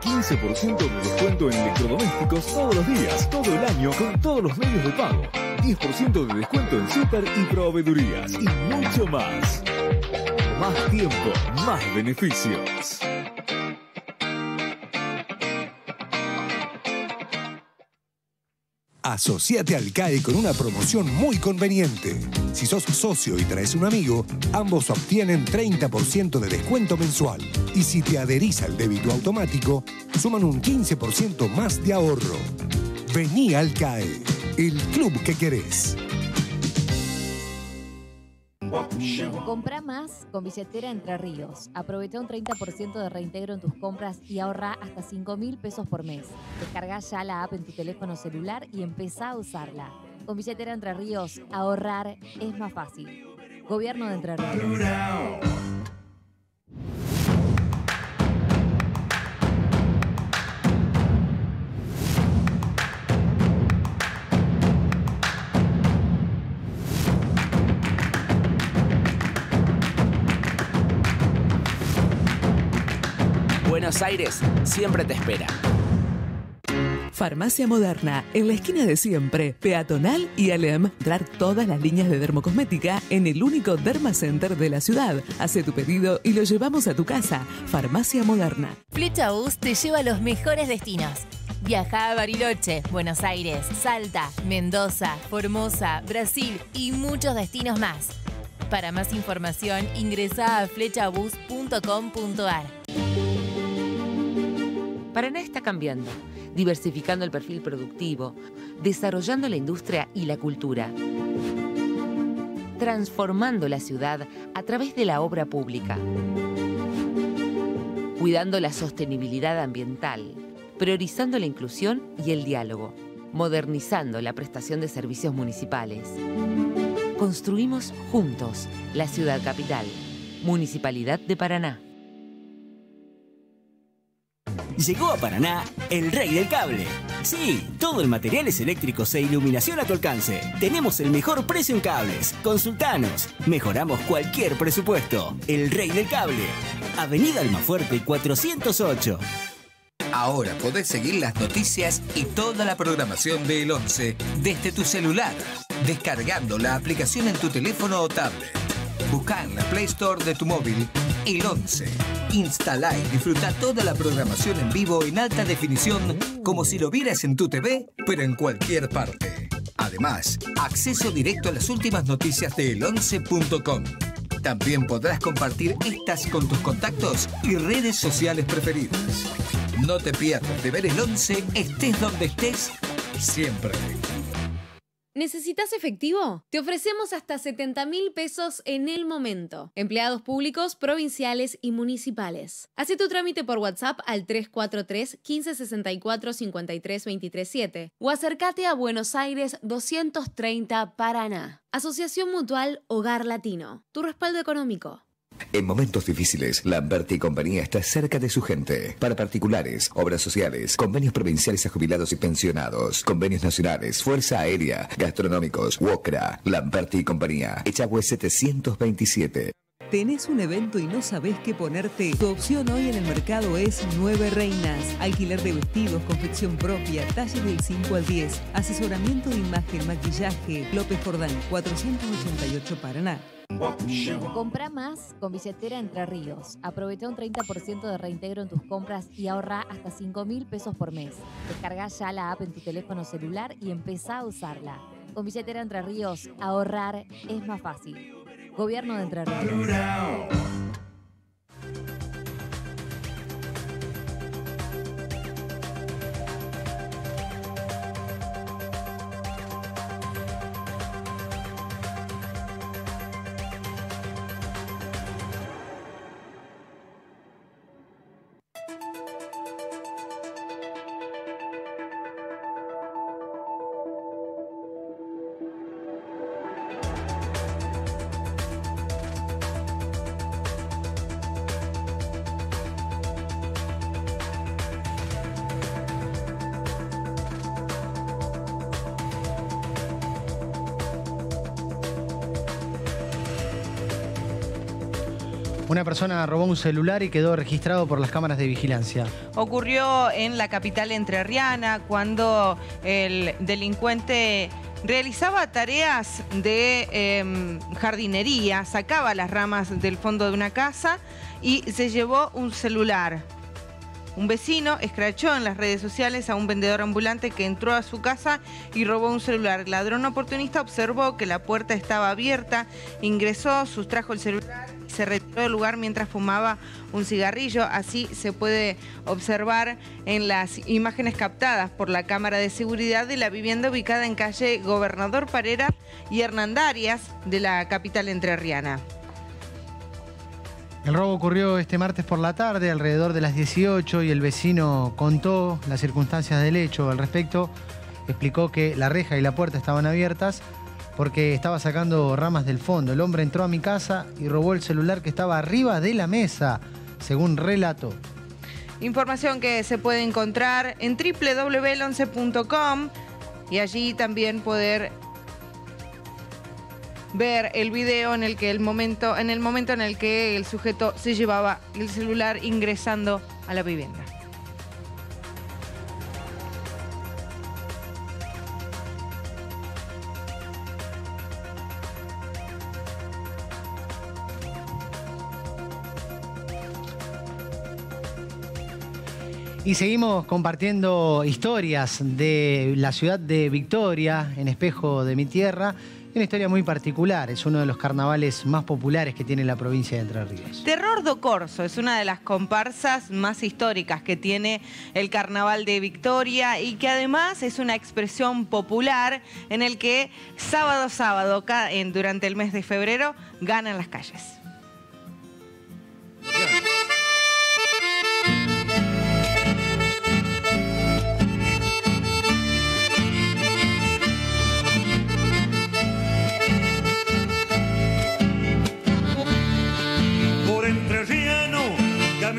15% de descuento en electrodomésticos todos los días, todo el año, con todos los medios de pago. 10% de descuento en super y proveedurías y mucho más. Más tiempo, más beneficios. Asociate al CAE con una promoción muy conveniente. Si sos socio y traes un amigo, ambos obtienen 30% de descuento mensual. Y si te adherís al débito automático, suman un 15% más de ahorro. Vení al CAE, el club que querés. Compra más con billetera Entre Ríos. Aprovecha un 30% de reintegro en tus compras y ahorra hasta 5 mil pesos por mes. Descarga ya la app en tu teléfono celular y empezá a usarla. Con billetera Entre Ríos, ahorrar es más fácil. Gobierno de Entre Ríos. Buenos Aires siempre te espera. Farmacia Moderna, en la esquina de siempre, peatonal y Alem. Entrar todas las líneas de dermocosmética en el único Derma Center de la ciudad. Hace tu pedido y lo llevamos a tu casa. Farmacia Moderna. Flecha Bus te lleva a los mejores destinos. Viaja a Bariloche, Buenos Aires, Salta, Mendoza, Formosa, Brasil y muchos destinos más. Para más información ingresa a flechabus.com.ar. Paraná está cambiando, diversificando el perfil productivo, desarrollando la industria y la cultura, transformando la ciudad a través de la obra pública, cuidando la sostenibilidad ambiental, priorizando la inclusión y el diálogo, modernizando la prestación de servicios municipales. Construimos juntos la ciudad capital, Municipalidad de Paraná. Llegó a Paraná el rey del cable. Sí, todo el materiales eléctricos e iluminación a tu alcance. Tenemos el mejor precio en cables. Consultanos. Mejoramos cualquier presupuesto. El rey del cable. Avenida Almafuerte 408. Ahora podés seguir las noticias y toda la programación de El 11 desde tu celular, descargando la aplicación en tu teléfono o tablet. Busca en la Play Store de tu móvil El 11. Instala y disfruta toda la programación en vivo en alta definición como si lo vieras en tu TV, pero en cualquier parte. Además, acceso directo a las últimas noticias de el11.com. También podrás compartir estas con tus contactos y redes sociales preferidas. No te pierdas de ver el 11, estés donde estés, siempre. ¿Necesitas efectivo? Te ofrecemos hasta 70 mil pesos en el momento. Empleados públicos, provinciales y municipales. Haz tu trámite por WhatsApp al 343 1564 53 23 7 o acércate a Buenos Aires 230 Paraná. Asociación Mutual Hogar Latino. Tu respaldo económico. En momentos difíciles, Lamberti y compañía está cerca de su gente. Para particulares, obras sociales, convenios provinciales a jubilados y pensionados, convenios nacionales, Fuerza Aérea, gastronómicos, WOCRA, Lamberti y compañía, Echagüe 727. ¿Tenés un evento y no sabés qué ponerte? Tu opción hoy en el mercado es Nueve Reinas. Alquiler de vestidos, confección propia, talles del 5 al 10, asesoramiento de imagen, maquillaje. López Jordán, 488 Paraná. Compra más con billetera Entre Ríos. Aprovecha un 30% de reintegro en tus compras y ahorra hasta 5 mil pesos por mes. Descarga ya la app en tu teléfono celular y empezá a usarla. Con billetera Entre Ríos, ahorrar es más fácil. Gobierno de Entre Ríos. Persona robó un celular y quedó registrado por las cámaras de vigilancia. Ocurrió en la capital entrerriana cuando el delincuente realizaba tareas de em, jardinería, sacaba las ramas del fondo de una casa y se llevó un celular. Un vecino escrachó en las redes sociales a un vendedor ambulante que entró a su casa y robó un celular. El ladrón oportunista observó que la puerta estaba abierta, ingresó, sustrajo el celular se retiró del lugar mientras fumaba un cigarrillo. Así se puede observar en las imágenes captadas por la cámara de seguridad de la vivienda ubicada en calle Gobernador Parera y Hernandarias de la capital entrerriana. El robo ocurrió este martes por la tarde, alrededor de las 18, y el vecino contó las circunstancias del hecho. Al respecto, explicó que la reja y la puerta estaban abiertas porque estaba sacando ramas del fondo. El hombre entró a mi casa y robó el celular que estaba arriba de la mesa, según relato. Información que se puede encontrar en www.11.com y allí también poder ver el video en el que el momento, en el momento en el que el sujeto se llevaba el celular ingresando a la vivienda. Y seguimos compartiendo historias de la ciudad de Victoria, en Espejo de mi Tierra. Una historia muy particular, es uno de los carnavales más populares que tiene la provincia de Entre Ríos. Terror do Corso es una de las comparsas más históricas que tiene el carnaval de Victoria y que además es una expresión popular en el que sábado sábado durante el mes de febrero ganan las calles.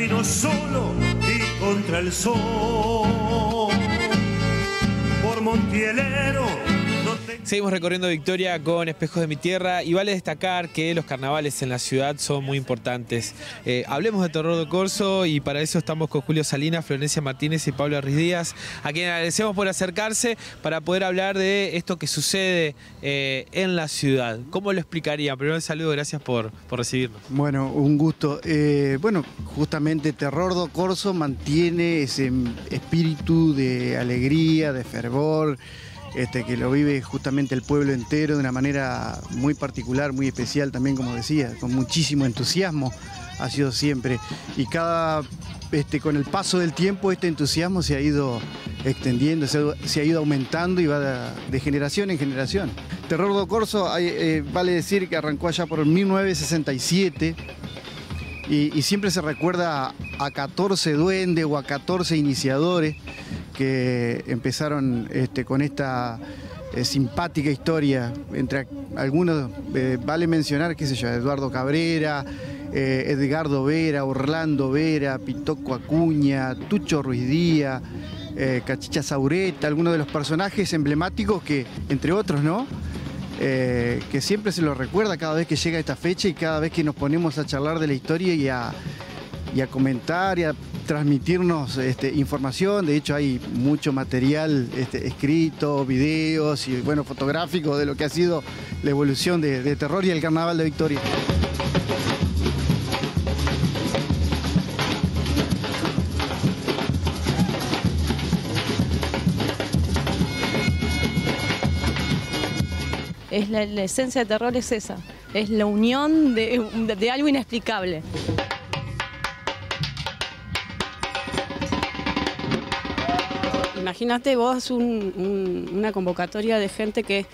Camino solo y contra el sol. Por Montielero Seguimos recorriendo Victoria con Espejos de mi Tierra y vale destacar que los carnavales en la ciudad son muy importantes. Eh, hablemos de Terror de Corso y para eso estamos con Julio Salinas, Florencia Martínez y Pablo Ruiz Díaz, a quien agradecemos por acercarse para poder hablar de esto que sucede eh, en la ciudad. ¿Cómo lo explicaría? Primero el saludo, gracias por, por recibirnos. Bueno, un gusto. Eh, bueno, justamente Terror do Corso mantiene ese espíritu de alegría, de fervor, este, que lo vive justamente el pueblo entero de una manera muy particular, muy especial también, como decía, con muchísimo entusiasmo ha sido siempre. Y cada, este, con el paso del tiempo, este entusiasmo se ha ido extendiendo, se ha, ido aumentando y va de, generación en generación. Terror do Corso, eh, vale decir que arrancó allá por 1967 y, siempre se recuerda a 14 duendes o a 14 iniciadores que empezaron este, con esta eh, simpática historia. Entre algunos, eh, vale mencionar, qué sé yo, Eduardo Cabrera, eh, Edgardo Vera, Orlando Vera, Pitoco Acuña, Tucho Ruiz Díaz, eh, Cachicha Saureta, algunos de los personajes emblemáticos que, entre otros, ¿no? Eh, que siempre se los recuerda cada vez que llega esta fecha y cada vez que nos ponemos a charlar de la historia y a, y a comentar y a transmitirnos este, información. De hecho, hay mucho material este, escrito, videos y bueno, fotográfico de lo que ha sido la evolución de terror y el carnaval de Victoria. Es la, esencia de terror es esa, es la unión de, algo inexplicable. Imagínate vos un- un- una convocatoria de gente que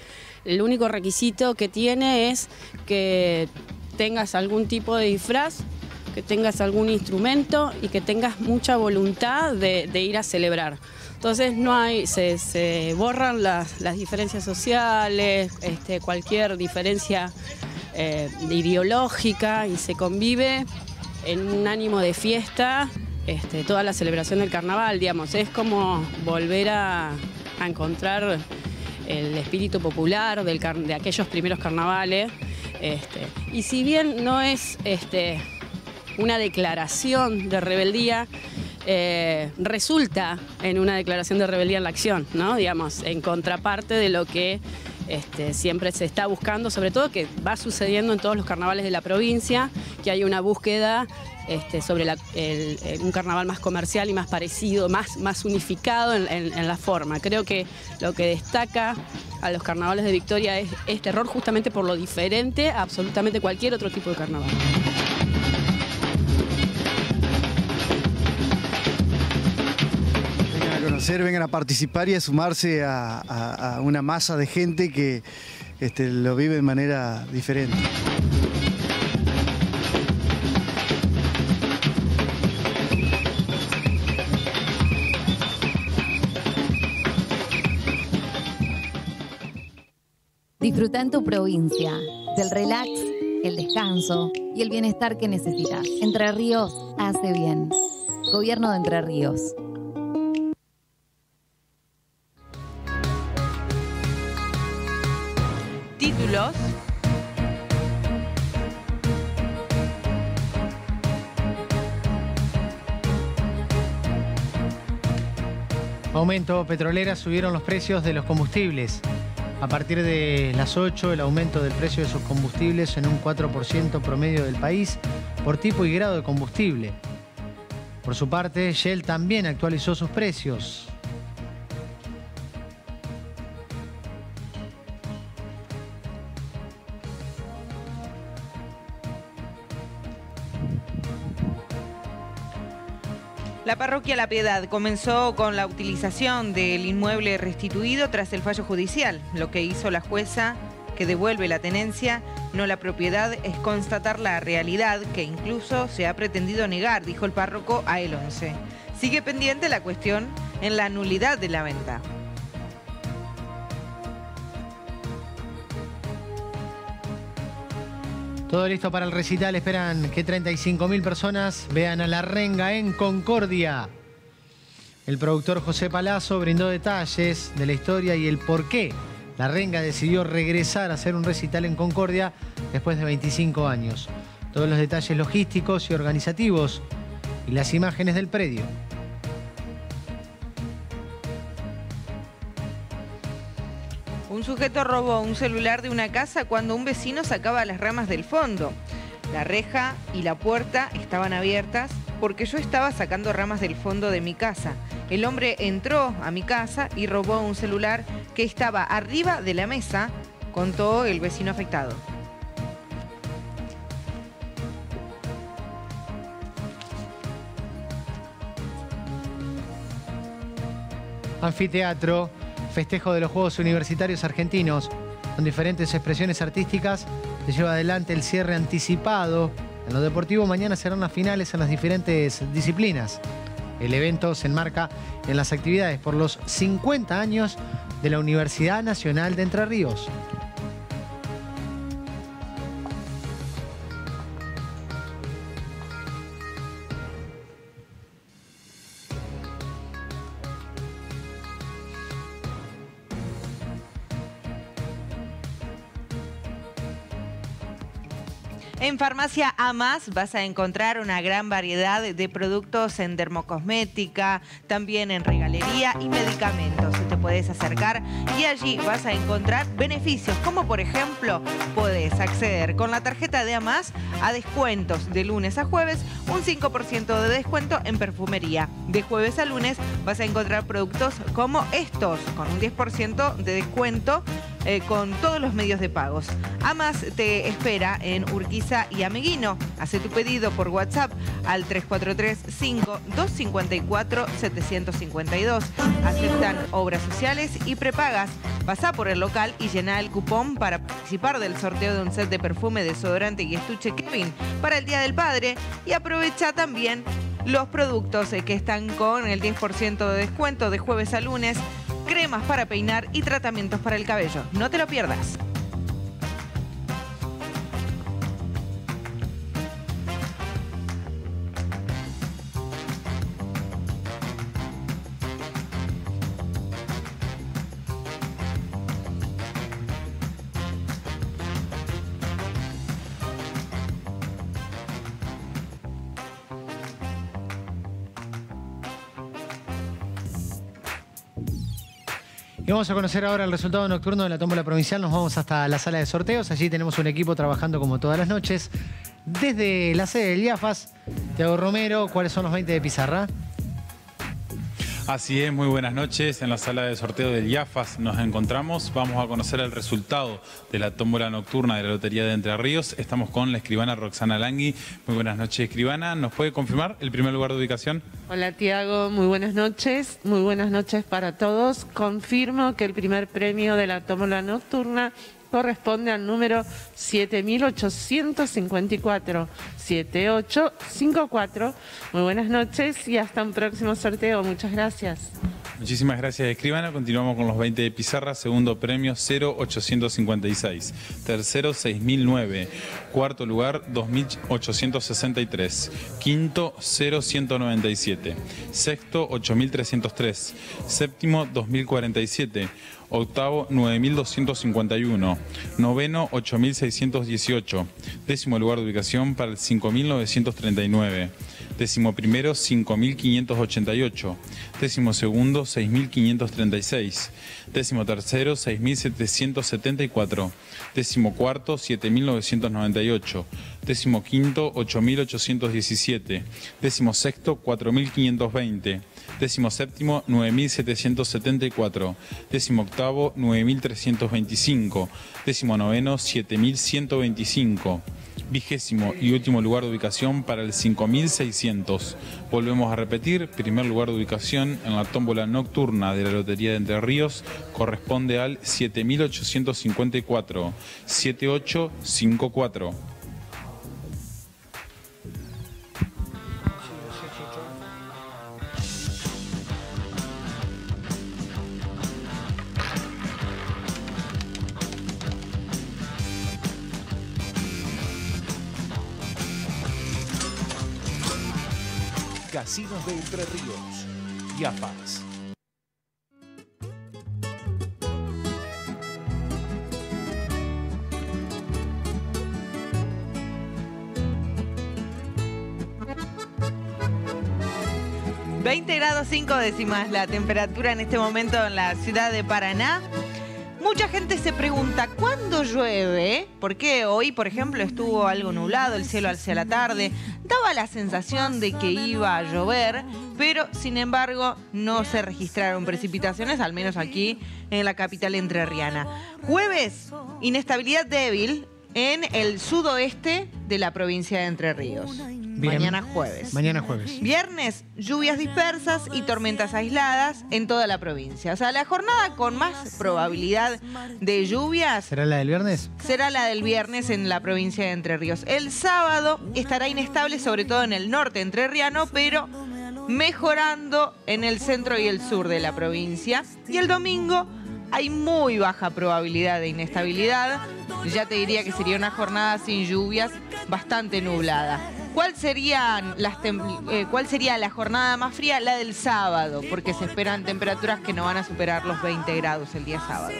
el único requisito que tiene es que tengas algún tipo de disfraz, que tengas algún instrumento y que tengas mucha voluntad de ir a celebrar. Entonces no hay, se, borran las, diferencias sociales, este, cualquier diferencia eh, ideológica y se convive en un ánimo de fiesta este, toda la celebración del carnaval, digamos. Es como volver a, encontrar el espíritu popular del de aquellos primeros carnavales. este, y si bien no es este, una declaración de rebeldía, eh, resulta en una declaración de rebeldía en la acción, ¿no? Digamos, en contraparte de lo que este, siempre se está buscando, sobre todo que va sucediendo en todos los carnavales de la provincia, que hay una búsqueda este, sobre el- un carnaval más comercial y más parecido, más, más unificado en, en- la forma. Creo que lo que destaca a los carnavales de Victoria es, es terror justamente por lo diferente a absolutamente cualquier otro tipo de carnaval. Vengan a participar y a sumarse a una masa de gente que este, lo vive de manera diferente. Disfruta en tu provincia del relax, el descanso y el bienestar que necesitas. Entre Ríos hace bien. Gobierno de Entre Ríos. Títulos. Aumento petrolera subieron los precios de los combustibles. A partir de las 8, el aumento del precio de sus combustibles en un 4% promedio del país por tipo y grado de combustible. Por su parte, Shell también actualizó sus precios. La parroquia La Piedad comenzó con la utilización del inmueble restituido tras el fallo judicial. Lo que hizo la jueza que devuelve la tenencia, no la propiedad, es constatar la realidad que incluso se ha pretendido negar, dijo el párroco a El 11. Sigue pendiente la cuestión en la nulidad de la venta. Todo listo para el recital. Esperan que 35.000 personas vean a la renga en Concordia. El productor José Palazzo brindó detalles de la historia y el por qué la renga decidió regresar a hacer un recital en Concordia después de 25 años. Todos los detalles logísticos y organizativos y las imágenes del predio. Un sujeto robó un celular de una casa cuando un vecino sacaba las ramas del fondo. La reja y la puerta estaban abiertas porque yo estaba sacando ramas del fondo de mi casa. El hombre entró a mi casa y robó un celular que estaba arriba de la mesa, contó el vecino afectado. Anfiteatro, festejo de los Juegos Universitarios Argentinos. Con diferentes expresiones artísticas se lleva adelante el cierre anticipado. En lo deportivo mañana serán las finales en las diferentes disciplinas. El evento se enmarca en las actividades por los 50 años de la Universidad Nacional de Entre Ríos. En Farmacia Amas vas a encontrar una gran variedad de productos en dermocosmética, también en regalería y medicamentos. Te puedes acercar y allí vas a encontrar beneficios, como por ejemplo, puedes acceder con la tarjeta de Amas a descuentos de lunes a jueves, un 5% de descuento en perfumería. De jueves a lunes vas a encontrar productos como estos, con un 10% de descuento eh, con todos los medios de pagos. Amas te espera en Urquiza y Ameguino. Hace tu pedido por WhatsApp al 343-5-254-752. Aceptan obras sociales y prepagas. Pasá por el local y llená el cupón para participar del sorteo de un set de perfume, desodorante y estuche Kevin para el Día del Padre. Y aprovecha también los productos eh, que están con el 10% de descuento de jueves a lunes cremas para peinar y tratamientos para el cabello. No te lo pierdas. Vamos a conocer ahora el resultado nocturno de la tómbola provincial. Nos vamos hasta la sala de sorteos. Allí tenemos un equipo trabajando como todas las noches. Desde la sede del IAFAS, Tiago Romero, ¿cuáles son los 20 de pizarra? Así es, muy buenas noches. En la sala de sorteo del IAFAS nos encontramos. Vamos a conocer el resultado de la tómbola nocturna de la Lotería de Entre Ríos. Estamos con la escribana Roxana Langui. Muy buenas noches, escribana. ¿Nos puede confirmar el primer lugar de ubicación? Hola, Tiago. Muy buenas noches. Muy buenas noches para todos. Confirmo que el primer premio de la tómbola nocturna corresponde al número 7854. 7854. Muy buenas noches y hasta un próximo sorteo. Muchas gracias. Muchísimas gracias, escribana. Continuamos con los 20 de pizarra. Segundo premio 0856. Tercero 6009. Cuarto lugar 2863. Quinto 0197. Sexto 8303. Séptimo 2047. Octavo 9251. Noveno 8618. Décimo lugar de ubicación para el 5939. Décimo primero 5588. Décimo segundo 6536. Décimo tercero 6774. Décimo cuarto 7998. Décimo quinto 8817. Décimo sexto 4520. Décimo séptimo 9774. Décimo octavo 9325. Décimo noveno 7125 vigésimo y último lugar de ubicación para el 5600. Volvemos a repetir, primer lugar de ubicación en la tómbola nocturna de la Lotería de Entre Ríos corresponde al 7854 7854. Casinos de Entre Ríos. ...20 grados 5 décimas la temperatura en este momento en la ciudad de Paraná. Mucha gente se pregunta, ¿cuándo llueve? Porque hoy, por ejemplo, estuvo algo nublado, el cielo hacia la tarde. Daba la sensación de que iba a llover, pero sin embargo no se registraron precipitaciones, al menos aquí en la capital entrerriana. Jueves, inestabilidad débil en el sudoeste de la provincia de Entre Ríos. Bien. Mañana jueves. Mañana jueves. Viernes, lluvias dispersas y tormentas aisladas en toda la provincia. O sea, la jornada con más probabilidad de lluvias ¿Será la del viernes? será la del viernes en la provincia de Entre Ríos. El sábado estará inestable, sobre todo en el norte entrerriano, pero mejorando en el centro y el sur de la provincia. Y el domingo hay muy baja probabilidad de inestabilidad. Ya te diría que sería una jornada sin lluvias, bastante nublada. ¿Cuál, serían las eh, ¿Cuál sería la jornada más fría? La del sábado, porque se esperan temperaturas que no van a superar los 20 grados el día sábado.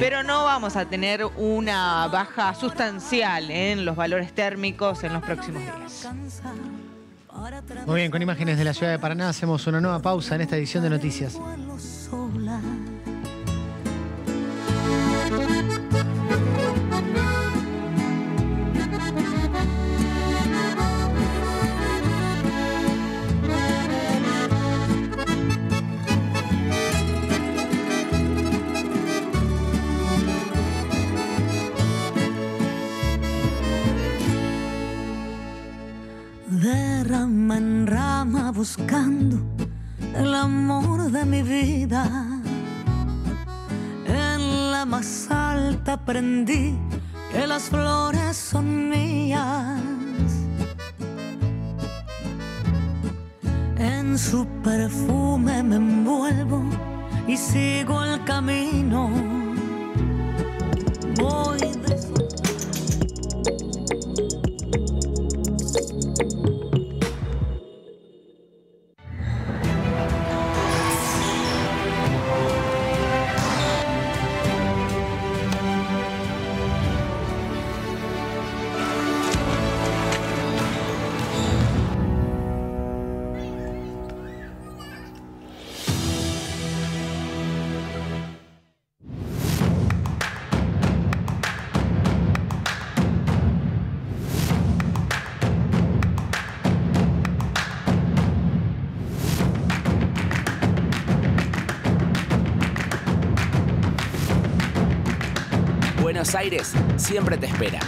Pero no vamos a tener una baja sustancial en los valores térmicos en los próximos días. Muy bien, con imágenes de la ciudad de Paraná hacemos una nueva pausa en esta edición de noticias. Buscando el amor de mi vida. En la más alta aprendí que las flores son mías. En su perfume me envuelvo y sigo el camino. Voy de Buenos Aires siempre te espera.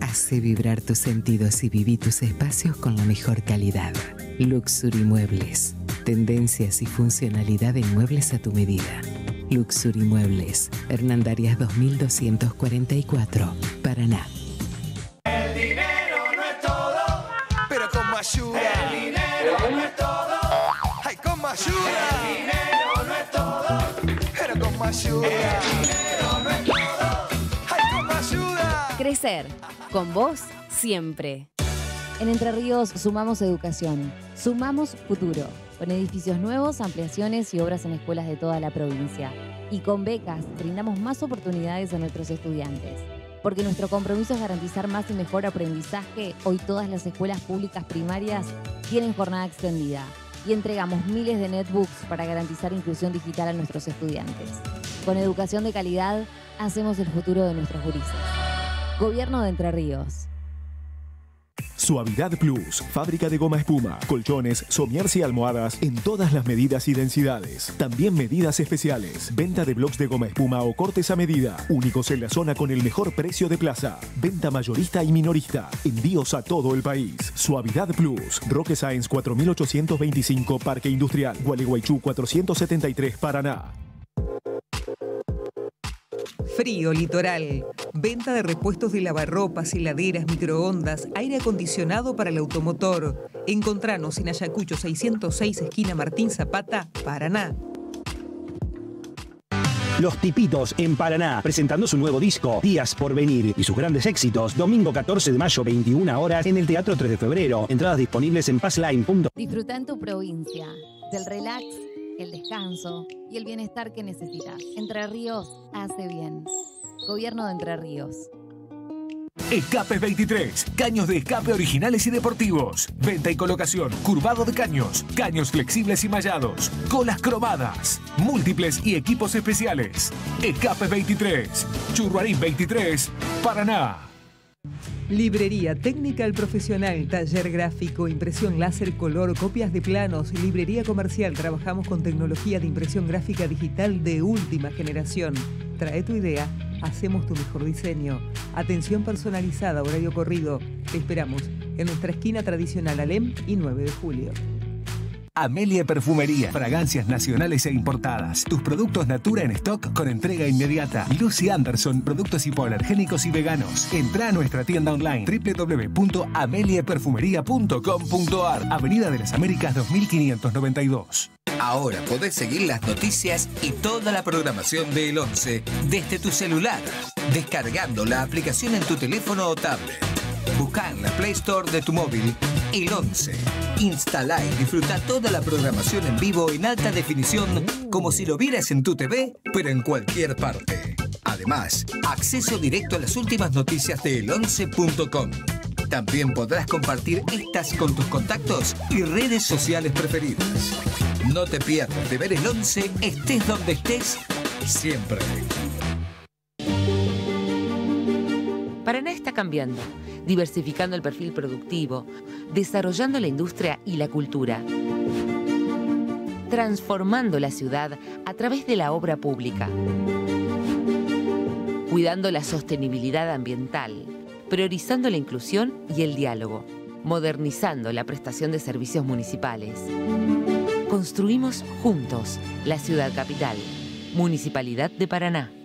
Hace vibrar tus sentidos y viví tus espacios con la mejor calidad. Luxury Muebles. Tendencias y funcionalidad en muebles a tu medida. Luxury Muebles. Hernandarias 2244. Paraná. El dinero no es todo, pero con ayuda. El dinero no es todo, ay, con ayuda. El dinero no es todo, pero con ayuda. El dinero Crecer. Con vos, siempre. En Entre Ríos sumamos educación. Sumamos futuro. Con edificios nuevos, ampliaciones y obras en escuelas de toda la provincia. Y con becas brindamos más oportunidades a nuestros estudiantes. Porque nuestro compromiso es garantizar más y mejor aprendizaje, hoy todas las escuelas públicas primarias tienen jornada extendida y entregamos miles de netbooks para garantizar inclusión digital a nuestros estudiantes. Con educación de calidad, hacemos el futuro de nuestros gurises. Gobierno de Entre Ríos. Suavidad Plus, fábrica de goma espuma, colchones, somieres y almohadas en todas las medidas y densidades. También medidas especiales. Venta de bloques de goma espuma o cortes a medida. Únicos en la zona con el mejor precio de plaza. Venta mayorista y minorista. Envíos a todo el país. Suavidad Plus. Roque Sáenz 4825 Parque Industrial. Gualeguaychú 473 Paraná. Frío Litoral. Venta de repuestos de lavarropas, heladeras, microondas, aire acondicionado para el automotor. Encontranos en Ayacucho 606, esquina Martín Zapata, Paraná. Los Tipitos en Paraná, presentando su nuevo disco, Días por Venir, y sus grandes éxitos, domingo 14 de mayo, 21 horas, en el Teatro 3 de Febrero. Entradas disponibles en passline.com. Disfruta en tu provincia del relax, el descanso y el bienestar que necesitas. Entre Ríos hace bien. Gobierno de Entre Ríos. Escape 23. Caños de escape originales y deportivos. Venta y colocación. Curvado de caños. Caños flexibles y mallados. Colas cromadas. Múltiples y equipos especiales. Escape 23. Churruarín 23. Paraná. Librería Técnica al Profesional, taller gráfico, impresión láser, color, copias de planos, librería comercial. Trabajamos con tecnología de impresión gráfica digital de última generación. Trae tu idea, hacemos tu mejor diseño. Atención personalizada, horario corrido. Te esperamos en nuestra esquina tradicional Alem y 9 de julio. Amelia Perfumería. Fragancias nacionales e importadas. Tus productos Natura en stock con entrega inmediata. Lucy Anderson. Productos hipoalergénicos y veganos. Entra a nuestra tienda online www.ameliaperfumería.com.ar Avenida de las Américas 2592. Ahora podés seguir las noticias y toda la programación del 11 desde tu celular, descargando la aplicación en tu teléfono o tablet. Busca en la Play Store de tu móvil el 11. Instala y disfruta toda la programación en vivo en alta definición como si lo vieras en tu TV, pero en cualquier parte. Además, acceso directo a las últimas noticias de el11.com. También podrás compartir estas con tus contactos y redes sociales preferidas. No te pierdas de ver el 11, estés donde estés, siempre. Paraná está cambiando, diversificando el perfil productivo, desarrollando la industria y la cultura, transformando la ciudad a través de la obra pública, cuidando la sostenibilidad ambiental, priorizando la inclusión y el diálogo, modernizando la prestación de servicios municipales. Construimos juntos la ciudad capital, Municipalidad de Paraná.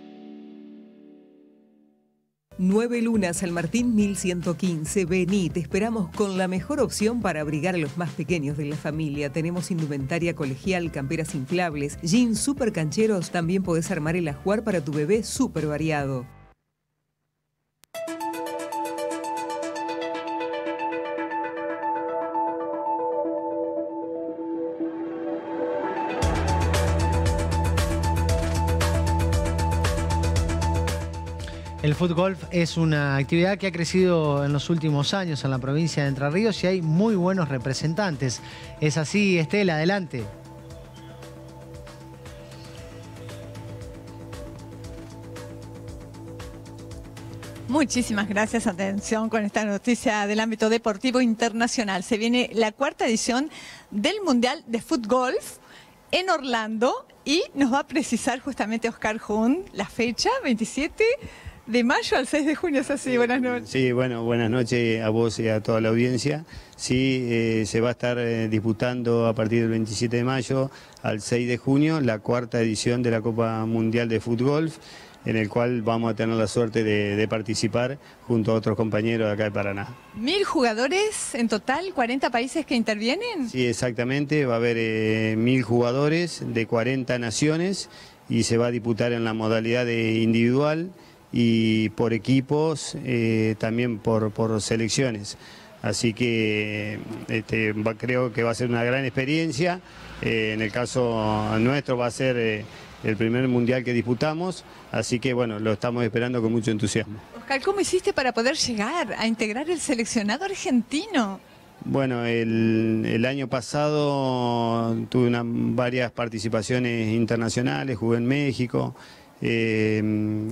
9 Lunas San Martín 1115. Vení, te esperamos con la mejor opción para abrigar a los más pequeños de la familia. Tenemos indumentaria colegial, camperas inflables, jeans super cancheros. También podés armar el ajuar para tu bebé súper variado. El fútbol es una actividad que ha crecido en los últimos años en la provincia de Entre Ríos y hay muy buenos representantes. Es así, Estela, adelante. Muchísimas gracias. Atención con esta noticia del ámbito deportivo internacional. Se viene la cuarta edición del Mundial de Fútbol en Orlando y nos va a precisar justamente Oscar Jun la fecha, 27 de mayo al 6 de junio. Es así, buenas noches. Sí, bueno, buenas noches a vos y a toda la audiencia. Sí, eh, se va a estar eh, disputando a partir del 27 de mayo al 6 de junio la cuarta edición de la Copa Mundial de Fútbol en el cual vamos a tener la suerte de, de participar junto a otros compañeros de acá de Paraná. Mil jugadores en total, 40 países que intervienen. Sí, exactamente, va a haber eh, mil jugadores de 40 naciones y se va a disputar en la modalidad de individual y por equipos, eh, también por, por selecciones. Así que este, va- creo que va a ser una gran experiencia. Eh, en el caso nuestro va a ser eh, el primer mundial que disputamos, así que bueno, lo estamos esperando con mucho entusiasmo. Oscar, ¿cómo hiciste para poder llegar a integrar el seleccionado argentino? Bueno, el, el año pasado tuve una- varias participaciones internacionales, jugué en México, eh,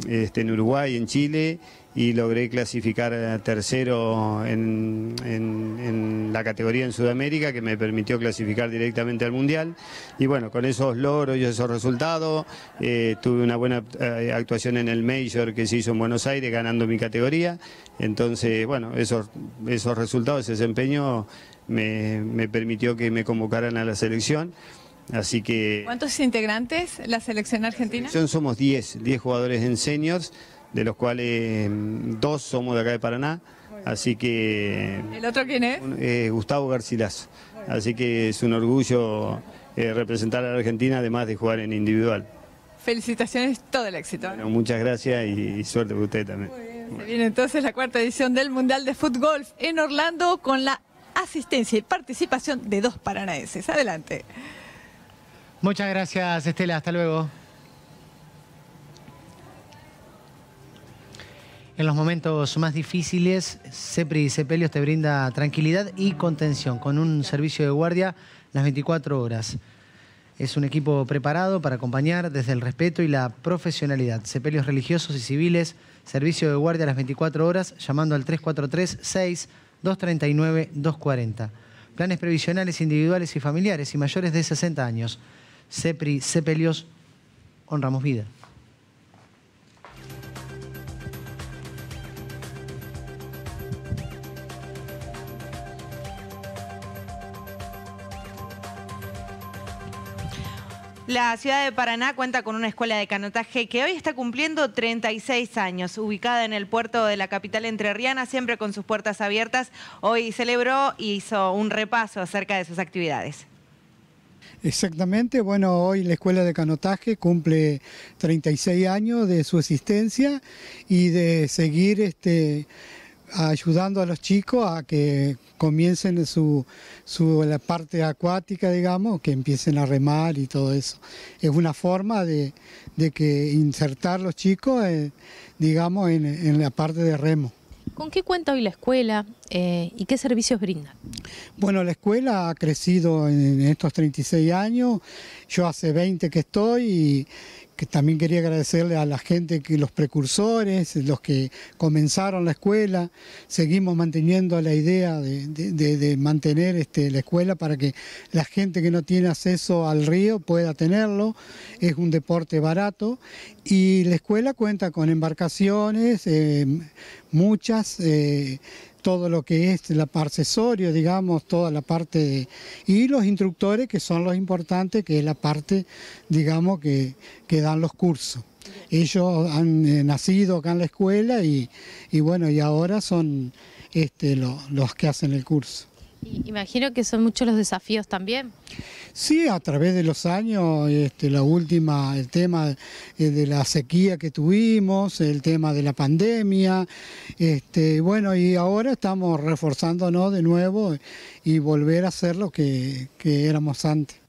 este, en Uruguay, en Chile y logré clasificar tercero en la categoría en Sudamérica que me permitió clasificar directamente al Mundial. Y bueno, con esos logros y esos resultados eh, tuve una buena eh, actuación en el Major que se hizo en Buenos Aires ganando mi categoría. Entonces, bueno, esos, esos resultados, ese desempeño me, me permitió que me convocaran a la selección. Así que... ¿Cuántos integrantes la selección argentina? selección somos 10, 10 jugadores en seniors, de los cuales mm, dos somos de acá de Paraná, así que ¿El otro quién es? eh, Gustavo Garcilaso. Así que es un orgullo eh, representar a la Argentina además de jugar en individual. Felicitaciones, todo el éxito. Bueno, muchas gracias y, y suerte para usted también. Se viene entonces la cuarta edición del Mundial de Fútbol en Orlando con la asistencia y participación de dos paranaenses. Adelante. Muchas gracias, Estela. Hasta luego. En los momentos más difíciles, CEPRI y Cepelios te brinda tranquilidad y contención con un servicio de guardia las 24 horas. Es un equipo preparado para acompañar desde el respeto y la profesionalidad. Sepelios religiosos y civiles, servicio de guardia las 24 horas, llamando al 343-6-239-240. Planes previsionales individuales y familiares y mayores de 60 años. CEPRI, Sepelios, honramos vida. La ciudad de Paraná cuenta con una escuela de canotaje que hoy está cumpliendo 36 años, ubicada en el puerto de la capital entrerriana, siempre con sus puertas abiertas. Hoy celebró y hizo un repaso acerca de sus actividades. Exactamente, bueno, hoy la Escuela de Canotaje cumple 36 años de su existencia y de seguir este, ayudando a los chicos a que comiencen su, su la parte acuática, digamos, que empiecen a remar y todo eso. Es una forma de, de que insertar los chicos, digamos, en, en la parte de remo. ¿Con qué cuenta hoy la escuela eh, y qué servicios brinda? Bueno, la escuela ha crecido en estos 36 años. Yo hace 20 que estoy y que también quería agradecerle a la gente, que los precursores, los que comenzaron la escuela. Seguimos manteniendo la idea de, mantener este, la escuela para que la gente que no tiene acceso al río pueda tenerlo. Es un deporte barato y la escuela cuenta con embarcaciones, eh, muchas. eh, todo lo que es la accesorio, digamos, toda la parte. Y los instructores, que son los importantes, que es la parte, digamos, que, que dan los cursos. Ellos han eh, nacido acá en la escuela y, y bueno, y ahora son este, lo- los que hacen el curso. Imagino que son muchos los desafíos también. Sí, a través de los años, este, la última, el tema eh, de la sequía que tuvimos, el tema de la pandemia, este, bueno, y ahora estamos reforzándonos de nuevo y volver a ser lo que, que éramos antes.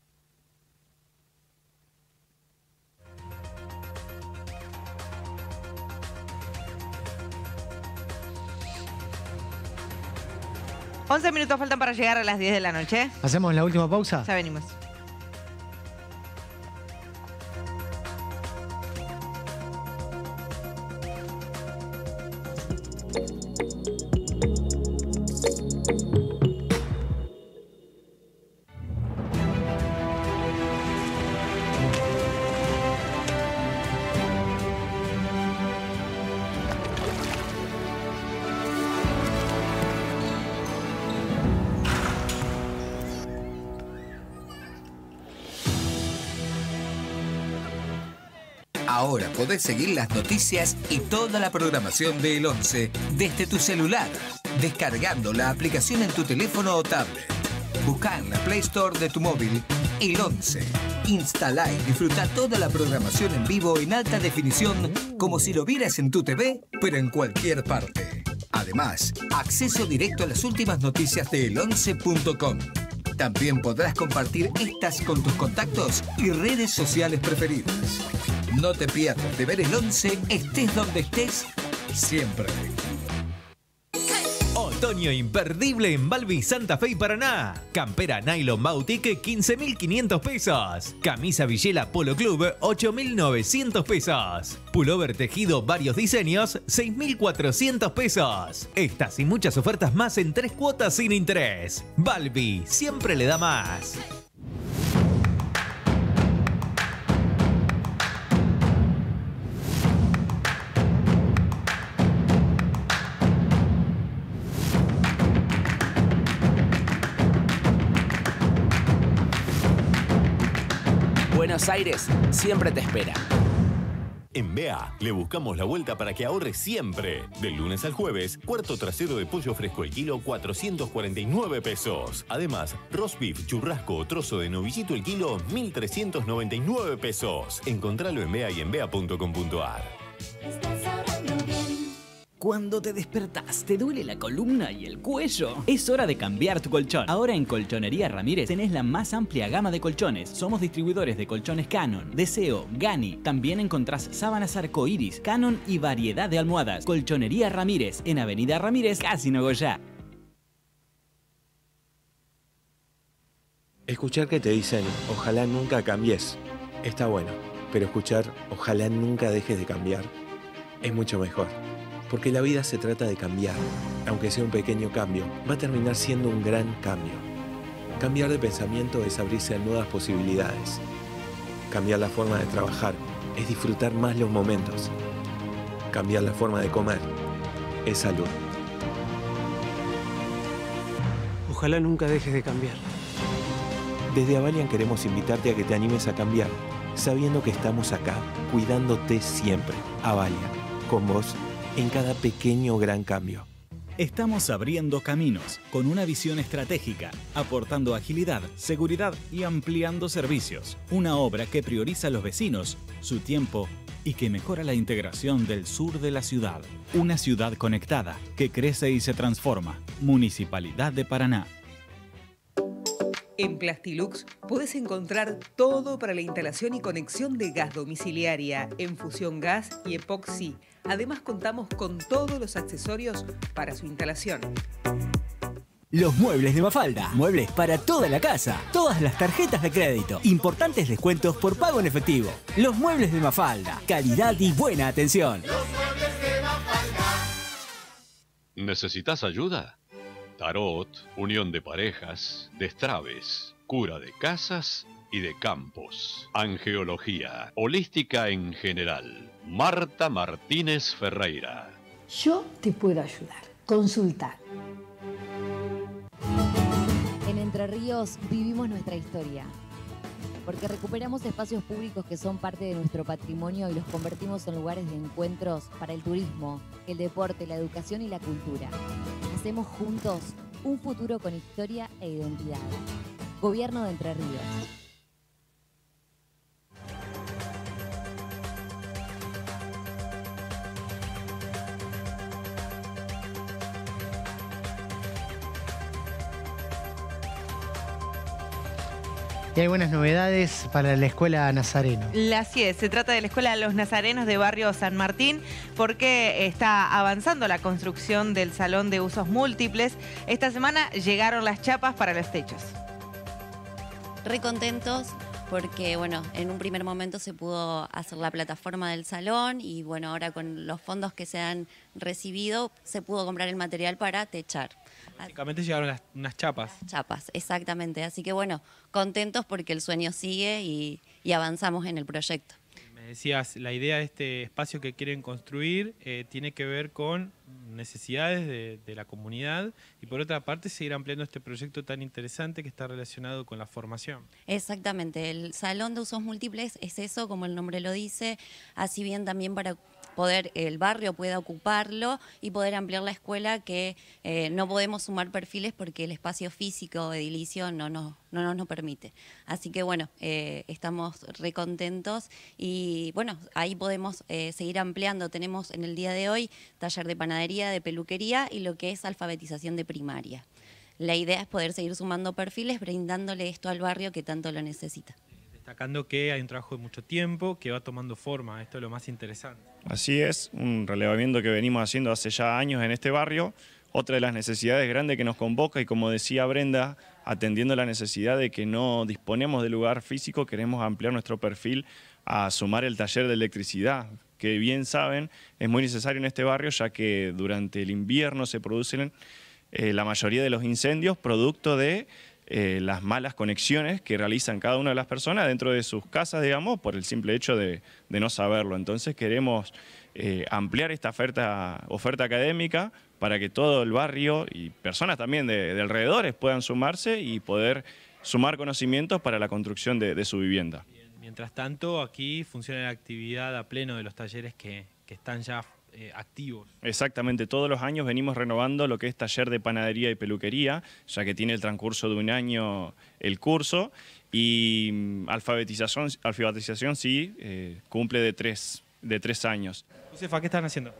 Once minutos faltan para llegar a las 10 de la noche. ¿Hacemos la última pausa? Ya venimos. Podés seguir las noticias y toda la programación de El 11 desde tu celular, descargando la aplicación en tu teléfono o tablet. Busca en la Play Store de tu móvil El 11. Instala y disfruta toda la programación en vivo en alta definición como si lo vieras en tu TV, pero en cualquier parte. Además, acceso directo a las últimas noticias de el11.com. También podrás compartir estas con tus contactos y redes sociales preferidas. No te pierdas de ver el 11, estés donde estés, siempre. Otoño imperdible en Balbi Santa Fe y Paraná. Campera Nylon Bautique 15.500 pesos. Camisa Villela Polo Club 8.900 pesos. Pullover tejido varios diseños 6.400 pesos. Estas y muchas ofertas más en tres cuotas sin interés. Balbi siempre le da más. Buenos Aires siempre te espera. En BEA le buscamos la vuelta para que ahorre siempre. Del lunes al jueves, cuarto trasero de pollo fresco el kilo 449 pesos. Además, roast beef, churrasco o trozo de novillito el kilo 1399 pesos. Encontralo en BEA y en BEA.com.ar. Cuando te despertás, ¿te duele la columna y el cuello? Es hora de cambiar tu colchón. Ahora en Colchonería Ramírez tenés la más amplia gama de colchones. Somos distribuidores de colchones Canon, Deseo, Gani. También encontrás sábanas arcoíris, Canon y variedad de almohadas. Colchonería Ramírez, en Avenida Ramírez, casi Nogoyá. Escuchar que te dicen, ojalá nunca cambies, está bueno, pero escuchar, ojalá nunca dejes de cambiar, es mucho mejor. Porque la vida se trata de cambiar. Aunque sea un pequeño cambio, va a terminar siendo un gran cambio. Cambiar de pensamiento es abrirse a nuevas posibilidades. Cambiar la forma de trabajar es disfrutar más los momentos. Cambiar la forma de comer es salud. Ojalá nunca dejes de cambiar. Desde Avalian queremos invitarte a que te animes a cambiar, sabiendo que estamos acá, cuidándote siempre. Avalian, con vos en cada pequeño o gran cambio. Estamos abriendo caminos con una visión estratégica, aportando agilidad, seguridad y ampliando servicios. Una obra que prioriza a los vecinos, su tiempo y que mejora la integración del sur de la ciudad. Una ciudad conectada que crece y se transforma. Municipalidad de Paraná. En Plastilux puedes encontrar todo para la instalación y conexión de gas domiciliaria, en fusión gas y epoxi. Además contamos con todos los accesorios para su instalación. Los muebles de Mafalda. Muebles para toda la casa. Todas las tarjetas de crédito. Importantes descuentos por pago en efectivo. Los muebles de Mafalda. Calidad y buena atención. ¿Necesitas ayuda? Tarot, unión de parejas, destraves, cura de casas y de campos, angeología, holística en general. Marta Martínez Ferreira. Yo te puedo ayudar. Consultar. En Entre Ríos vivimos nuestra historia. Porque recuperamos espacios públicos que son parte de nuestro patrimonio y los convertimos en lugares de encuentros para el turismo, el deporte, la educación y la cultura. Hacemos juntos un futuro con historia e identidad. Gobierno de Entre Ríos. Y hay buenas novedades para la escuela Nazareno. Así es, se trata de la Escuela Los Nazarenos de Barrio San Martín porque está avanzando la construcción del Salón de Usos Múltiples. Esta semana llegaron las chapas para los techos. Recontentos porque, bueno, en un primer momento se pudo hacer la plataforma del salón y, bueno, ahora con los fondos que se han recibido se pudo comprar el material para techar. Básicamente llegaron las- unas chapas. Chapas, exactamente. Así que, bueno, contentos porque el sueño sigue y, y avanzamos en el proyecto. Me decías, la idea de este espacio que quieren construir eh, tiene que ver con necesidades de, de la comunidad y por otra parte seguir ampliando este proyecto tan interesante que está relacionado con la formación. Exactamente, el salón de usos múltiples es eso, como el nombre lo dice, así bien también para poder el barrio pueda ocuparlo y poder ampliar la escuela que eh, no podemos sumar perfiles porque el espacio físico edilicio no nos, no nos lo permite. Así que bueno, eh, estamos recontentos y bueno, ahí podemos eh, seguir ampliando. Tenemos en el día de hoy taller de panadería, de peluquería y lo que es alfabetización de primaria. La idea es poder seguir sumando perfiles, brindándole esto al barrio que tanto lo necesita. Destacando que hay un trabajo de mucho tiempo que va tomando forma, esto es lo más interesante. Así es, un relevamiento que venimos haciendo hace ya años en este barrio. Otra de las necesidades grandes que nos convoca y como decía Brenda, atendiendo la necesidad de que no disponemos de lugar físico, queremos ampliar nuestro perfil a sumar el taller de electricidad, que bien saben es muy necesario en este barrio ya que durante el invierno se producen eh, la mayoría de los incendios producto de eh, las malas conexiones que realizan cada una de las personas dentro de sus casas, digamos, por el simple hecho de, no saberlo. Entonces queremos eh, ampliar esta oferta, oferta académica para que todo el barrio y personas también de, de alrededores puedan sumarse y poder sumar conocimientos para la construcción de, su vivienda. Mientras tanto, aquí funciona la actividad a pleno de los talleres que están ya eh, activos. Exactamente, todos los años venimos renovando lo que es taller de panadería y peluquería, ya que tiene el transcurso de un año el curso, y mm, alfabetización, alfabetización sí, eh, cumple de tres, de tres años. Josefa, ¿qué están haciendo?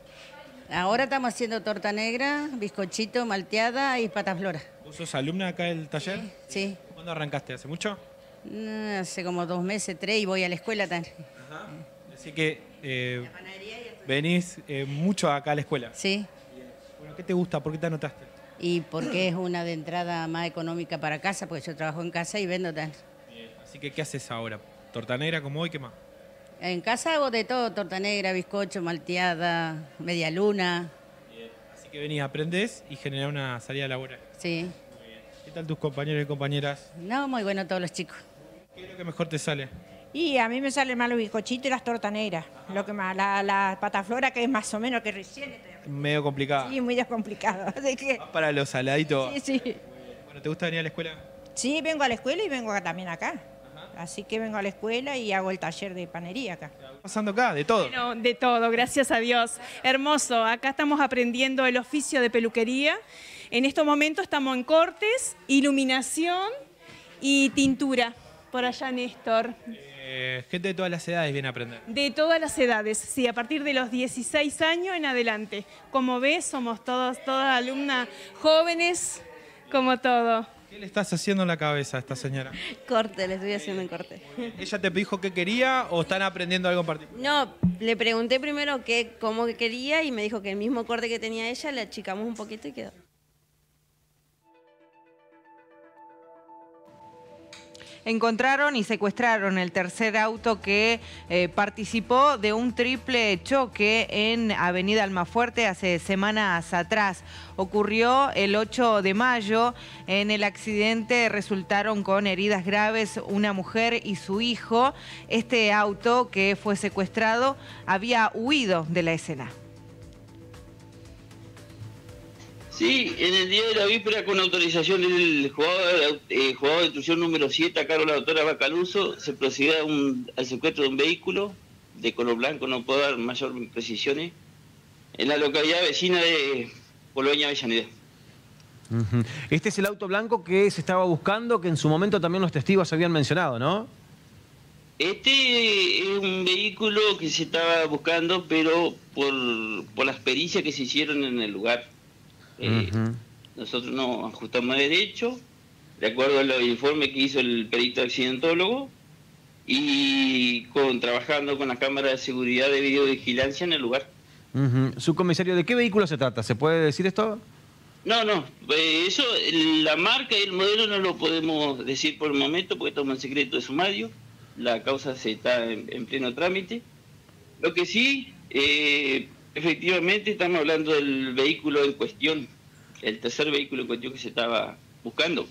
Ahora estamos haciendo torta negra, bizcochito, malteada y pataflora. ¿Vos sos alumna acá del taller? Sí. ¿Cuándo arrancaste? ¿Hace mucho? Mm, Hace como dos meses, tres, y voy a la escuela también. Así que eh, venís eh, mucho acá a la escuela. Sí. Bueno, ¿qué te gusta? ¿Por qué te anotaste? Y porque es una de entrada más económica para casa, porque yo trabajo en casa y vendo tan. Así que, ¿qué haces ahora? ¿Torta negra como hoy? ¿Qué más? En casa hago de todo, torta negra, bizcocho, malteada, media luna. Así que venís, aprendés y generás una salida laboral. Sí. ¿Qué tal tus compañeros y compañeras? No, muy bueno todos los chicos. ¿Qué es lo que mejor te sale? Y a mí me salen más los bizcochitos y las tortas negras. Lo que más, la, la pataflora que es más o menos que recién estoy Medio complicado. Sí, muy descomplicado. Así que, Vas para los saladitos. sí, sí. Bueno, ¿te gusta venir a la escuela? Sí, vengo a la escuela y vengo acá- también acá. Así que vengo a la escuela y hago el taller de panería acá. Pasando acá, de todo. Bueno, de todo, gracias a Dios. Hermoso, acá estamos aprendiendo el oficio de peluquería. En estos momentos estamos en cortes, iluminación y tintura. Por allá, Néstor. Eh, gente de todas las edades viene a aprender. De todas las edades, sí, a partir de los 16 años en adelante. Como ves, somos todos, todas alumnas jóvenes, como todo. ¿Qué le estás haciendo en la cabeza a esta señora? Corte, le estoy haciendo en corte. ¿Ella te dijo qué quería o están aprendiendo algo en particular? No, le pregunté primero qué, cómo que quería y me dijo que el mismo corte que tenía ella le achicamos un poquito y quedó. Encontraron y secuestraron el tercer auto que eh, participó de un triple choque en Avenida Almafuerte hace semanas atrás. Ocurrió el 8 de mayo. En el accidente resultaron con heridas graves una mujer y su hijo. Este auto que fue secuestrado había huido de la escena. Sí, en el día de la víspera, con autorización del jugador, eh, jugador de instrucción número 7, a cargo de la doctora Bacaluso, se procedió al secuestro de un vehículo de color blanco, no puedo dar mayor precisiones, en la localidad vecina de Polonia, Avellaneda. Este es el auto blanco que se estaba buscando, que en su momento también los testigos habían mencionado, ¿no? Este es un vehículo que se estaba buscando, pero por, por las pericias que se hicieron en el lugar. Eh, nosotros nos ajustamos a derecho, de acuerdo a los informes que hizo el perito accidentólogo, y con, trabajando con la cámara de seguridad de videovigilancia en el lugar. Su comisario, ¿de qué vehículo se trata? ¿Se puede decir esto? No, no, eh, eso, la marca y el modelo no lo podemos decir por el momento porque estamos en secreto de sumario, la causa se está en, pleno trámite. Lo que sí, eh, Efectivamente, estamos hablando del vehículo en cuestión, el tercer vehículo en cuestión que se estaba buscando.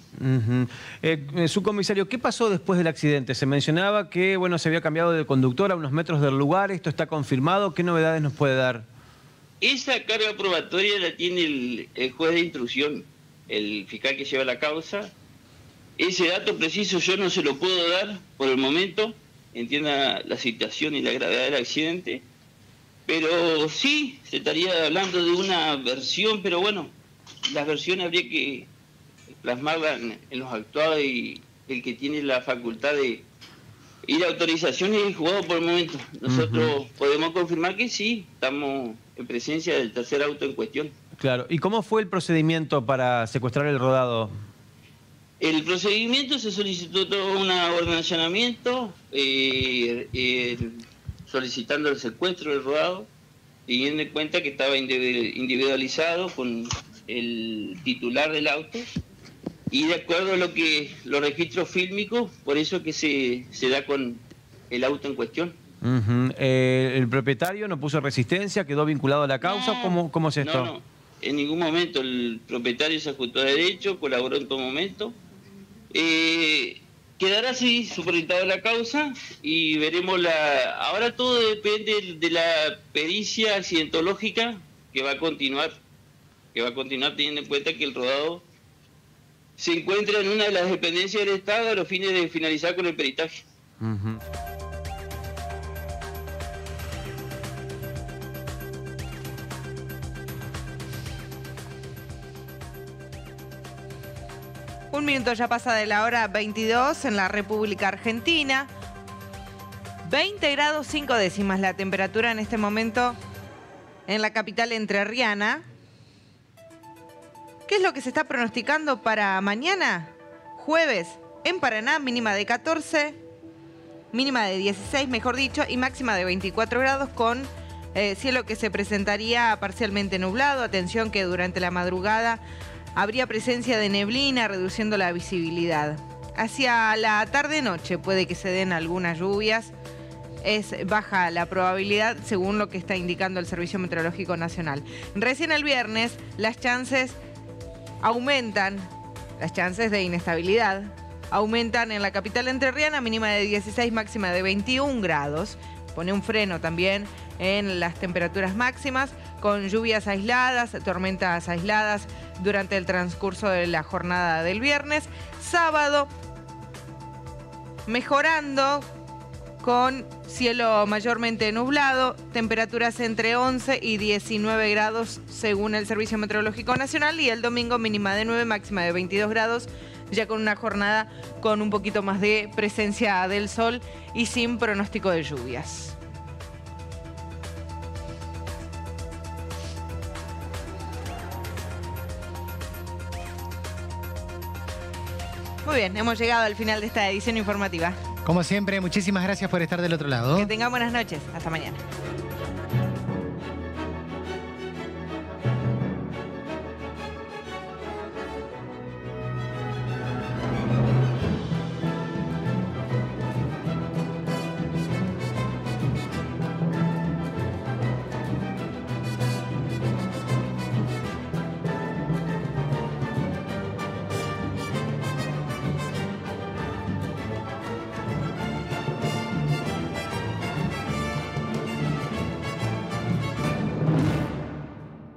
Eh, eh, su comisario, ¿qué pasó después del accidente? Se mencionaba que bueno, se había cambiado de conductor a unos metros del lugar, ¿esto está confirmado? ¿Qué novedades nos puede dar? Esa carga probatoria la tiene el, el juez de instrucción, el fiscal que lleva la causa. Ese dato preciso yo no se lo puedo dar por el momento, entienda la situación y la gravedad del accidente pero sí, se estaría hablando de una versión, pero bueno, las versiones habría que plasmarlas en, los actuados y el que tiene la facultad de ir a autorización es el jugado por el momento. Nosotros podemos confirmar que sí, estamos en presencia del tercer auto en cuestión. Claro, ¿y cómo fue el procedimiento para secuestrar el rodado? El procedimiento se solicitó todo una orden de allanamiento, eh, solicitando el secuestro del rodado, teniendo en cuenta que estaba individualizado con el titular del auto y de acuerdo a lo que los registros fílmicos, por eso que se, se da con el auto en cuestión. Eh, ¿El propietario no puso resistencia? ¿Quedó vinculado a la causa? ¿Cómo, ¿Cómo es esto? No, no, en ningún momento. El propietario se ajustó a derecho, colaboró en todo momento. Eh, quedará así supeditado la causa y veremos la... Ahora todo depende de la pericia accidentológica que va a continuar, que va a continuar teniendo en cuenta que el rodado se encuentra en una de las dependencias del Estado a los fines de finalizar con el peritaje. Un minuto ya pasa de la hora 22 en la República Argentina. 20 grados 5 décimas la temperatura en este momento en la capital entrerriana. ¿Qué es lo que se está pronosticando para mañana? Jueves en Paraná, mínima de 14, mínima de 16, mejor dicho, y máxima de 24 grados con eh, cielo que se presentaría parcialmente nublado. Atención que durante la madrugada habría presencia de neblina reduciendo la visibilidad. Hacia la tarde-noche puede que se den algunas lluvias. Es baja la probabilidad según lo que está indicando el Servicio Meteorológico Nacional. Recién el viernes las chances aumentan, las chances de inestabilidad aumentan en la capital entrerriana, mínima de 16, máxima de 21 grados. Pone un freno también en las temperaturas máximas, con lluvias aisladas, tormentas aisladas durante el transcurso de la jornada del viernes. Sábado, mejorando con cielo mayormente nublado, temperaturas entre 11 y 19 grados según el Servicio Meteorológico Nacional y el domingo mínima de 9, máxima de 22 grados ya con una jornada con un poquito más de presencia del sol y sin pronóstico de lluvias. Muy bien, hemos llegado al final de esta edición informativa. Como siempre, muchísimas gracias por estar del otro lado. Que tengan buenas noches. Hasta mañana.